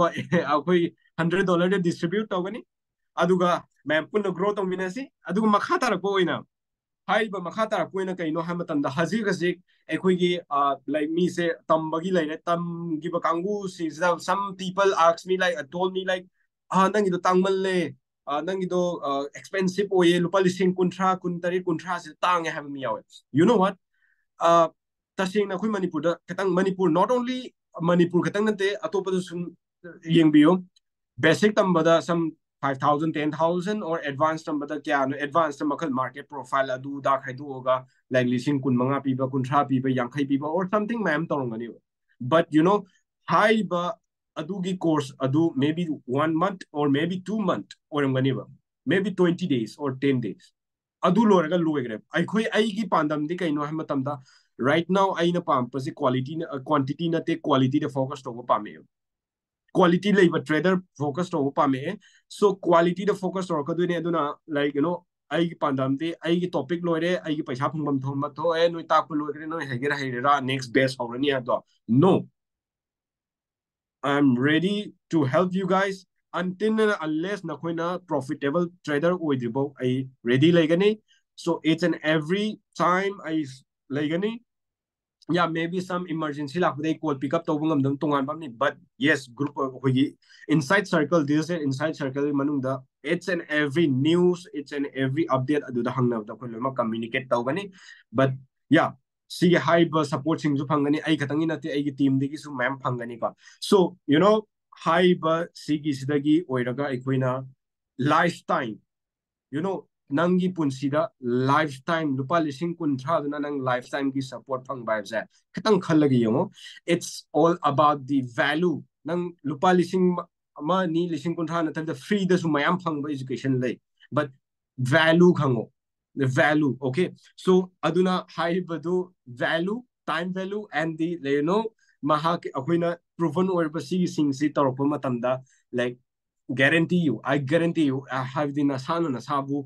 Hundred dollar distribute तौनी मैम पुनः grow तौमीनसी मखा तारप मखा तारप कईनो है like मीसे तम की तंगिब कांगू सिजा some people ask me like told me like आ नंगिदो तो तांगमल्ले नंगिदो तो, एक्सपेंसिव ओये लुपा लिसिंग कुंथ्रा कुंतरी कुंथ्रा से तांगे हैव यू नो व्हाट तसेंगना अखोई मनपुर दा खतंग नॉट ओनली मनपुर खतंग नते अतोपदो ꯌꯦꯡꯕꯤꯌꯨ ꯕꯦꯁꯤꯛ ꯇꯝꯕꯗ some five thousand ten thousand or advance ꯇꯝꯕꯗ ꯀꯌꯥꯅꯣ ꯑꯦꯗꯚꯥꯟꯁꯇ ꯃꯈꯜ ꯃꯥꯔꯀꯦꯠ ꯄ꯭ꯔꯣꯐꯥꯏꯜ ꯑꯗꯨꯗ ꯈꯥꯏꯗꯣꯛꯑꯒ ꯂꯥꯏꯛ ꯂꯤꯁꯤꯡ ꯀꯨꯟ ꯃꯉꯥ ꯄꯤꯕ ꯀꯨꯟꯊ꯭ꯔꯥ ꯄꯤꯕ ꯌꯥꯡꯈꯩ ꯄꯤꯕ ꯑꯣꯔ ꯁꯝꯊꯤꯡ ꯃꯌꯥꯝ ꯇꯧꯔꯝꯒꯅꯤꯕ ꯕꯠ ꯌꯨ ꯅꯣ ꯍꯥꯏꯔꯤꯕ ꯑꯗꯨꯒꯤ ꯀꯣꯔꯁ ꯑꯗꯨ ꯃꯦ B one month or May B to month ꯑꯣꯏꯔꯝꯒꯅꯤꯕ maybe 20 days or 10 days adu loraga loigre ai khoi ai gi pandam di kaino ha matam da right now aina pampase quality na quantity de focus to ka dune aduna like you know ai pandam te ai ki topic loire ai ki paisa phungbam thom ma tho e noi ta ku loire noi hegera hegera next best horani ha do no i'm ready to help you guys until and unless na koina profitable trader oidibo ai ready legani so it's an every time i legani yeah maybe some emergency like they call pick up to bungam dum tungan pam ni but yes group hoyi inside circle this is inside circle manung da it's an every news it's an every update adu da hangna da ko lema communicate taw gani but yeah si high ba support sing ju phangani ai khatangi na te ai gi team de gi su ma'am phangani ka so you know high ba si gi sidagi oiraga ikoina lifetime you know नंगी पुंसी lifetime लुपा लिसिंग कुंथ्रा नंग lifetime की support फंगबाइबसे खतंग खल्लगी यमो it's all about the value नंग लुपा लिसिंग मा नी लिसिंग कुंथ्रा न तब फ्री द सु मयाम फंगबा एजुकेशन ले बट वैल्यू खंगो वैल्यू ओके सो अदुना हाई बदो value time value and the you know mahak akoina proven over si sing si tarop matamda like guarantee you i guarantee you i have the nasana nasabu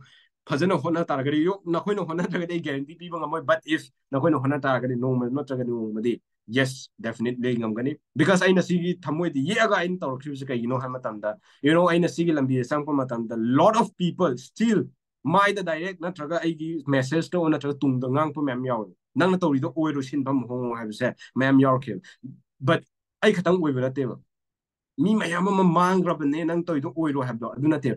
ꯐꯖꯅ ꯍꯣꯠꯅ ꯇꯥꯔꯒꯗꯤ ꯅꯈꯣꯏꯅ ꯍꯣꯠꯅꯗ꯭ꯔꯒꯗꯤ ꯑꯩ guarantee ꯄꯤꯕ ꯉꯝꯃꯣꯏ but ꯏꯐ ꯅꯈꯣꯏꯅ ꯍꯣꯠꯅ ꯇꯥꯔꯒꯗꯤ ꯅꯣꯡꯃ ꯅꯠꯇ꯭ꯔꯒꯗꯤ ꯅꯣꯡꯃꯗꯤ ꯌꯦꯁ ꯗꯦꯐꯤꯅꯤꯠꯂꯤ ꯉꯝꯒꯅꯤ ꯕꯤꯀꯥꯁ ꯑꯩꯅ ꯁꯤꯒꯤ ꯊꯃꯣꯏꯗ ꯌꯦꯛꯑꯒ ꯑꯩꯅ ꯇꯧꯔꯛꯈꯤꯕꯁꯤ ꯀꯩꯒꯤꯅꯣ ꯍꯥꯏꯕ ꯃꯇꯝꯗ ꯌꯨ ꯅꯣ ꯑꯩꯅ ꯁꯤꯒꯤ ꯂꯝꯕꯤꯗ ꯆꯪꯉꯛꯄ ꯃꯇꯝꯗ ꯂꯣꯠ ꯑꯣꯐ ꯄꯤꯄꯜ ꯁ꯭ꯇꯤꯜ ꯃꯥꯏꯗ ꯗꯥꯏꯔꯦꯛ ꯅꯠꯇ꯭ꯔꯒ ꯑꯩꯒꯤ ꯃꯦꯁꯦꯖꯇ ꯅꯠꯇ꯭ꯔꯒ ꯇꯨꯡꯗ ꯉꯥꯡꯉꯛꯄ ꯃꯌꯥꯝ ꯌꯥꯎꯋꯦ ꯅꯪꯅ ꯇꯧꯔꯤꯗꯣ ꯑꯣꯏꯔꯣ ꯁꯤꯟꯐꯝ ꯍꯣꯡꯉꯣ ꯍꯥꯏꯕꯁꯦ ꯃꯌꯥꯝ ꯌꯥꯎꯔꯛꯈꯤꯕ ꯕꯠ ꯑꯩ ꯈꯇꯪ ꯑꯣꯏꯕ ꯅꯠꯇꯦꯕ ꯃꯤ ꯃꯌꯥꯝ ꯑꯃ ꯃꯥꯡꯈ꯭ꯔꯕꯅꯦ ꯅꯪ ꯇꯧꯔꯤꯗꯣ ꯑꯣꯏꯔꯣ ꯍꯥꯏꯕꯗꯣ ꯑꯗꯨ ꯅꯠꯇꯦ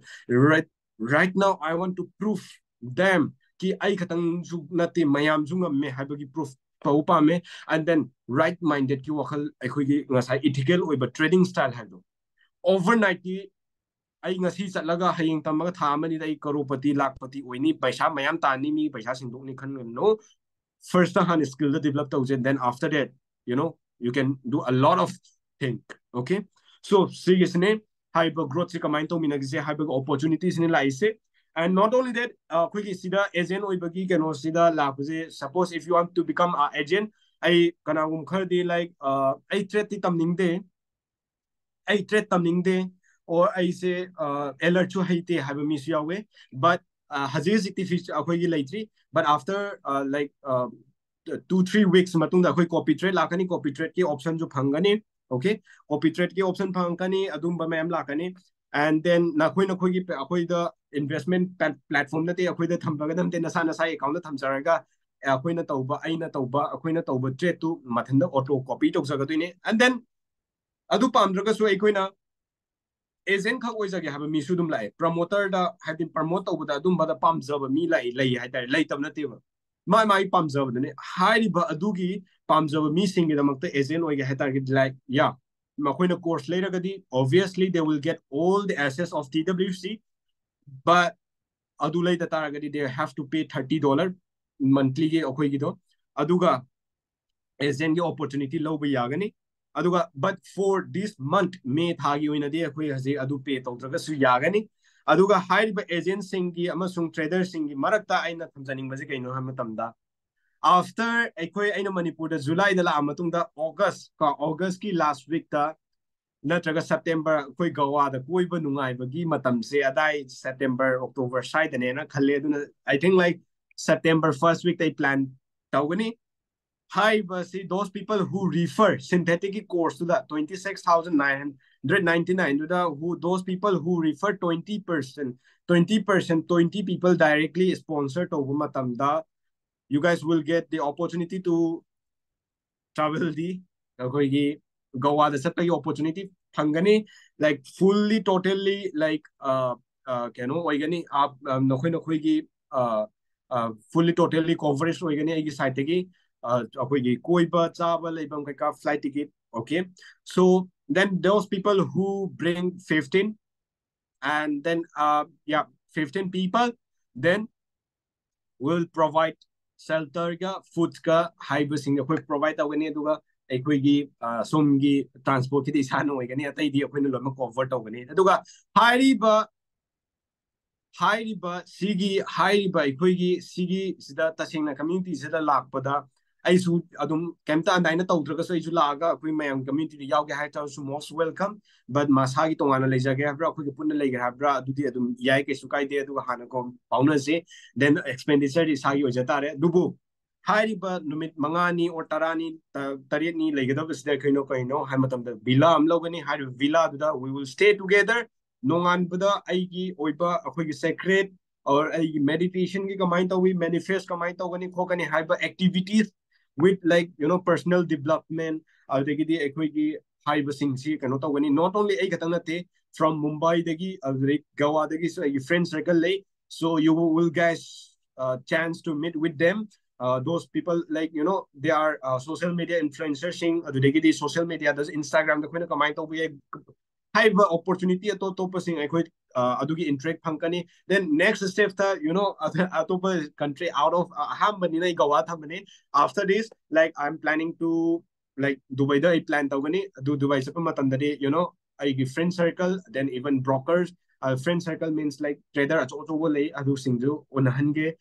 ma do do right now I want to prove them ki ai khatang ju nati mayam ju ngam me habagi proof pa me and then right minded ki wakhal akhoi gi ngasai ethical oi ba trading style hado overnight ki ai ngasi chatlaga hayeng tamaga tha mani dai karopati lakpati oini paisa mayam ta ni mi paisa singdok ni khan no first hand skill the develop tawje then after that you know you can do a lot of thing okay so seriously hyper to mina se hyper opportunities ni lai se and not only that uh quickly sida agent oi bagi kano sida la puse suppose if you want to become a agent ai kana gum khar di like uh ai trade ti tam ning de ai trade tam ning de or ai se uh alert chu haite have mi su yawe but uh hazir zikti fish gi laitri but after uh like uh two three weeks matungda akhoi copy trade lakani copy trade ki option ju phangani okay copy trade के option फंकनी अदुम बमे एम लाकनी and then नखोय नखोय की अखोय द प्लेटफॉर्म नते अखोय नसा नसा अकाउंट द थमसरगा अखोय न तौबा अइ न तौबा ट्रेड तु मथन ऑटो कॉपी टोक एंड देन अदु पामद्रग सो अखोय न लाए promoter the have been promote तौबा द दुम मी लाए लै ba adu gi pamjaba mi singi damakta agent oige hetar gi like yeah makoina course later obviously they will get all the assets of TWC but adu lai da taragadi they have to pay 30 dollar monthly ge akoi gi do aduga agent ge opportunity loba yagani aduga but for this month may thagi oina de akoi haje adu pay tawdraga su yagani aduga hairiba agent singi amasung trader singi marakta aina thamjaning baje kaino ham tamda after ꯑꯩꯈꯣꯏ ꯑꯩꯅ ꯃꯅꯤꯄꯨꯔꯗ ꯖꯨꯂꯥꯏꯗ ꯂꯥꯛꯑ ꯃꯇꯨꯡꯗ ꯑꯣꯒꯁ ꯀꯣ ꯑꯣꯒꯁꯀꯤ last ꯋꯤꯛꯇ ꯅꯠꯇ꯭ꯔꯒ September ꯑꯩꯈꯣꯏ ꯒꯋꯥꯗ ꯀꯣꯏꯕ ꯅꯨꯡꯉꯥꯏꯕꯒꯤ ꯃꯇꯝꯁꯦ ꯑꯗꯥꯏ ꯁꯦꯞꯇꯦꯝꯕꯔ ꯑꯣꯛꯇꯣꯕꯔ ꯁ꯭ꯋꯥꯏꯗꯅꯦꯅ ꯈꯜꯂꯦ ꯑꯗꯨꯅ I think like September first ꯋꯤꯛꯇ ꯑꯩ ꯄ꯭ꯂꯥꯟ ꯇꯧꯒꯅꯤ ꯍꯥꯏꯔꯤꯕꯁꯤ ꯗꯣꯁ ꯄꯤꯄꯜ ꯍꯨ refer ꯁꯤꯟꯊꯦꯇꯤꯛꯀꯤ ꯀꯣꯔꯁꯇꯨꯗ twenty six thousand nine 199 to the who those people who refer 20 percent 20 percent 20 people directly sponsored to matamda you guys will get the opportunity to travel the okay goa the set opportunity phangani like fully totally like uh uh kano oigani aap nokhoi nokhoi gi uh uh fully totally coverage oigani agi site gi uh koi ba chaba leibam kai ka flight ticket okay so then those people who bring 15 and then uh yeah 15 people then will provide shelterga foodga haibasing akhoi provide tawgani aduga ꯑꯩꯈꯣꯏꯒꯤ ꯁꯣꯝꯒꯤ ꯇ꯭ꯔꯥꯟꯁꯄꯣꯔꯠꯀꯤꯗꯤ ꯏꯁꯥꯅ ꯑꯣꯏꯒꯅꯤ ꯑꯇꯩꯗꯤ ꯑꯩꯈꯣꯏꯅ ꯂꯣꯏꯅꯃꯛ cover ꯇꯧꯒꯅꯤ ꯑꯗꯨꯒ ꯍꯥꯏꯔꯤꯕ ꯍꯥꯏꯔꯤꯕ ꯁꯤꯒꯤ ꯍꯥꯏꯔꯤꯕ ꯑꯩꯈꯣꯏꯒꯤ ꯁꯤꯒꯤ ꯁꯤꯗ ꯇꯁꯦꯡꯅ ꯀꯝꯃ꯭ꯌꯨꯅꯤꯇꯤꯁꯤꯗ ꯂꯥꯛꯄꯗ ꯑꯩꯁꯨ ꯑꯗꯨꯝ ꯀꯩꯝꯇ ꯑꯗꯥꯏꯅ ꯇꯧꯗ꯭ꯔꯒꯁꯨ ꯑꯩꯁꯨ ꯂꯥꯛꯑꯒ ꯑꯩꯈꯣꯏ ꯃꯌꯥꯝ ꯀꯝꯃ꯭ꯌꯨꯅꯤꯇꯤꯗ ꯌꯥꯎꯒꯦ ꯍꯥꯏꯇꯥꯔꯁꯨ ꯃꯣꯁ ꯋꯦꯜꯀꯝ ꯕꯠ ꯃꯁꯥꯒꯤ ꯇꯣꯉꯥꯟꯅ ꯂꯩꯖꯒꯦ ꯍꯥꯏꯕ꯭ꯔꯥ ꯑꯩꯈꯣꯏꯒꯤ ꯄꯨꯟꯅ ꯂꯩꯒꯦ ꯍꯥꯏꯕ꯭ꯔꯥ ꯑꯗꯨꯗꯤ ꯑꯗꯨꯝ ꯌꯥꯏ ꯀꯩꯁꯨ ꯀꯥꯏꯗꯦ ꯑꯗꯨꯒ ꯍꯥꯟꯅ ꯀꯣ ꯐꯥꯎꯅꯁꯤ ꯗꯦꯟ ꯑꯦꯛꯁꯄꯦꯟꯗꯤꯆꯔꯗꯤ ꯏꯁꯥꯒꯤ ꯑꯣꯏꯖ ꯇꯥꯔꯦ ꯑꯗꯨꯕꯨ ꯍꯥꯏꯔꯤꯕ ꯅꯨꯃꯤꯠ ꯃꯉꯥꯅꯤ ꯑꯣꯔ ꯇꯔꯥꯅꯤ ꯇꯔꯦꯠꯅꯤ ꯂꯩꯒꯗꯕꯁꯤꯗ ꯑꯩꯈꯣꯏꯅꯣ ꯀꯩꯅꯣ ꯍꯥꯏꯕ ꯃꯇꯝꯗ ꯚꯤꯂꯥ ꯑꯃ ꯂꯧꯒꯅꯤ ꯍꯥꯏꯔꯤꯕ ꯚꯤꯂꯥꯗꯨꯗ ꯋꯤ ꯋꯤꯜ ꯁ꯭ꯇꯦ ꯇꯨꯒꯦꯗꯔ ꯅꯣꯡꯉꯥꯟꯕꯗ ꯑꯩꯒꯤ ꯑꯣꯏꯕ ꯑꯩꯈꯣꯏꯒꯤ ꯁꯦꯀ꯭ꯔꯦꯠ और ꯑꯩꯒꯤ ꯃꯦꯗꯤꯇꯦꯁꯟꯒꯤ ꯀꯃꯥꯏꯅ ꯇꯧꯋꯤ ꯃꯦꯅꯤꯐꯦꯁ ꯀꯃꯥꯏꯅ ꯇꯧꯒꯅꯤ ꯈꯣꯠꯀꯅꯤ ꯍꯥꯏꯕ activities with like you know personal development adagidi ꯑꯩꯈꯣꯏꯒꯤ ꯍꯥꯏꯕꯁꯤꯡꯁꯤ ꯀꯩꯅꯣ ꯇꯧꯒꯅꯤ not only ꯑꯩ ꯈꯛꯇꯪ ꯅꯠꯇꯦ from Mumbai dagi adagi Goa dagi so your friend circle lay so you will guys uh, chance to meet with them uh, those people like you know they are uh, social media influencers sing adagi di social media does Instagram da kuina kamai to bi haiba opportunity to to pasing akhoi adugi interact phangkani then next step ta you know atopa country out of ham bani nai gowa thamani after this like i'm planning to like dubai da i plan tawgani du dubai sa matam da you know i friend circle then even brokers uh, friend circle means like trader acho acho lay adu singju onahange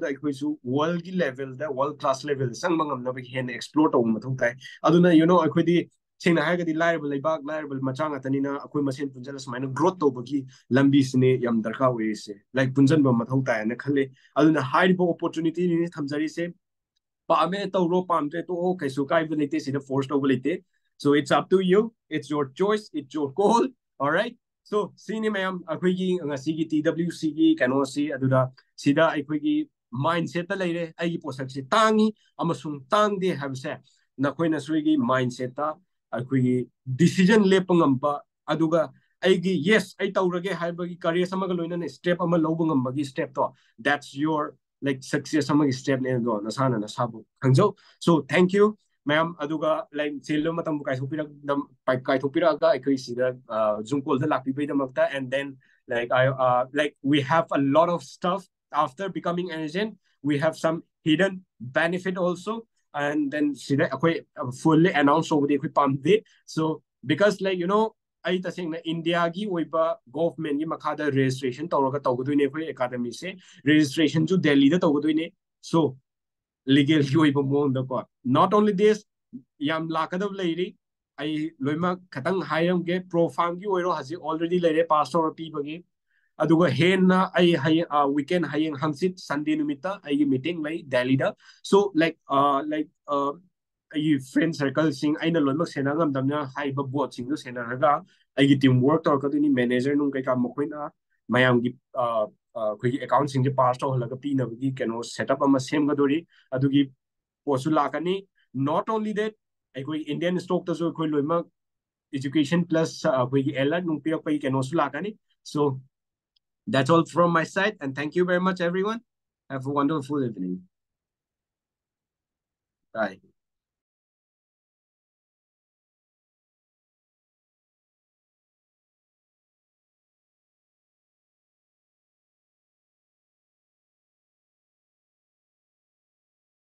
da aikoisu world gi level da world class level sang mangam na bi hen explore to mathau tai aduna you know aikoidi sena ha gadi liable leibak liable machang atani na akoi masen punjala smaina growth to bagi lambi sine yam darka we se like punjan ba mathau tai na khale aduna high bo opportunity ni thamjari se pa me to ro pam te to kai so sine mayam akhigi ngasi gi twc gi kano si aduda sida akhigi mindset ta leire ai posak si tangi amasung tang de habse na khoina suigi mindset ta akhigi decision lepangam pa aduga aigi yes ai taurage haibagi career samaga loina ne step ama lobangam bagi step to that's your like success amagi step ne do nasana nasabu khangjo so thank you uh, we have some hidden benefit also and then sida ekoi fully announce over the ekoi pam de so because like you know ai ta sing na india gi oiba government gi makha registration tawraga tawgodoi ne ekoi academy se registration ju delhi da tawgodoi ne so farm gi oiro hasi already leire pastor pi bagi aduga hen na ai hay weekend hayeng hangsit sunday numita ai meeting lai delhi da so like uh like uh ai friend circle sing aina loima sena ngam damna hai ba bot sing du sena raga ai team work tor ka ni manager nung kai ka mokoina mayam gi uh ꯑꯩꯈꯣꯏꯒꯤ ꯑꯦꯀꯥꯎꯟꯁꯤꯡꯁꯦ pass ꯇꯧꯍꯜꯂꯒ ꯄꯤꯅꯕꯒꯤ ꯀꯩꯅꯣ setup ꯑꯃ ꯁꯦꯝꯒꯗꯣꯔꯤ ꯑꯗꯨꯒꯤ ꯄꯣꯠꯁꯨ ꯂꯥꯛꯀꯅꯤ not only that ꯑꯩꯈꯣꯏ Indian ꯁ꯭ꯇꯣꯛꯇꯁꯨ ꯑꯩꯈꯣꯏ ꯂꯣꯏꯅꯃꯛ education plus ꯑꯩꯈꯣꯏꯒꯤ ꯑꯦꯂꯔꯠ ꯅꯨꯡ ꯄꯤꯔꯛꯄꯒꯤ ꯀꯩꯅꯣꯁꯨ ꯂꯥꯛꯀꯅꯤ so that's all from my side and thank you very much everyone have a wonderful evening bye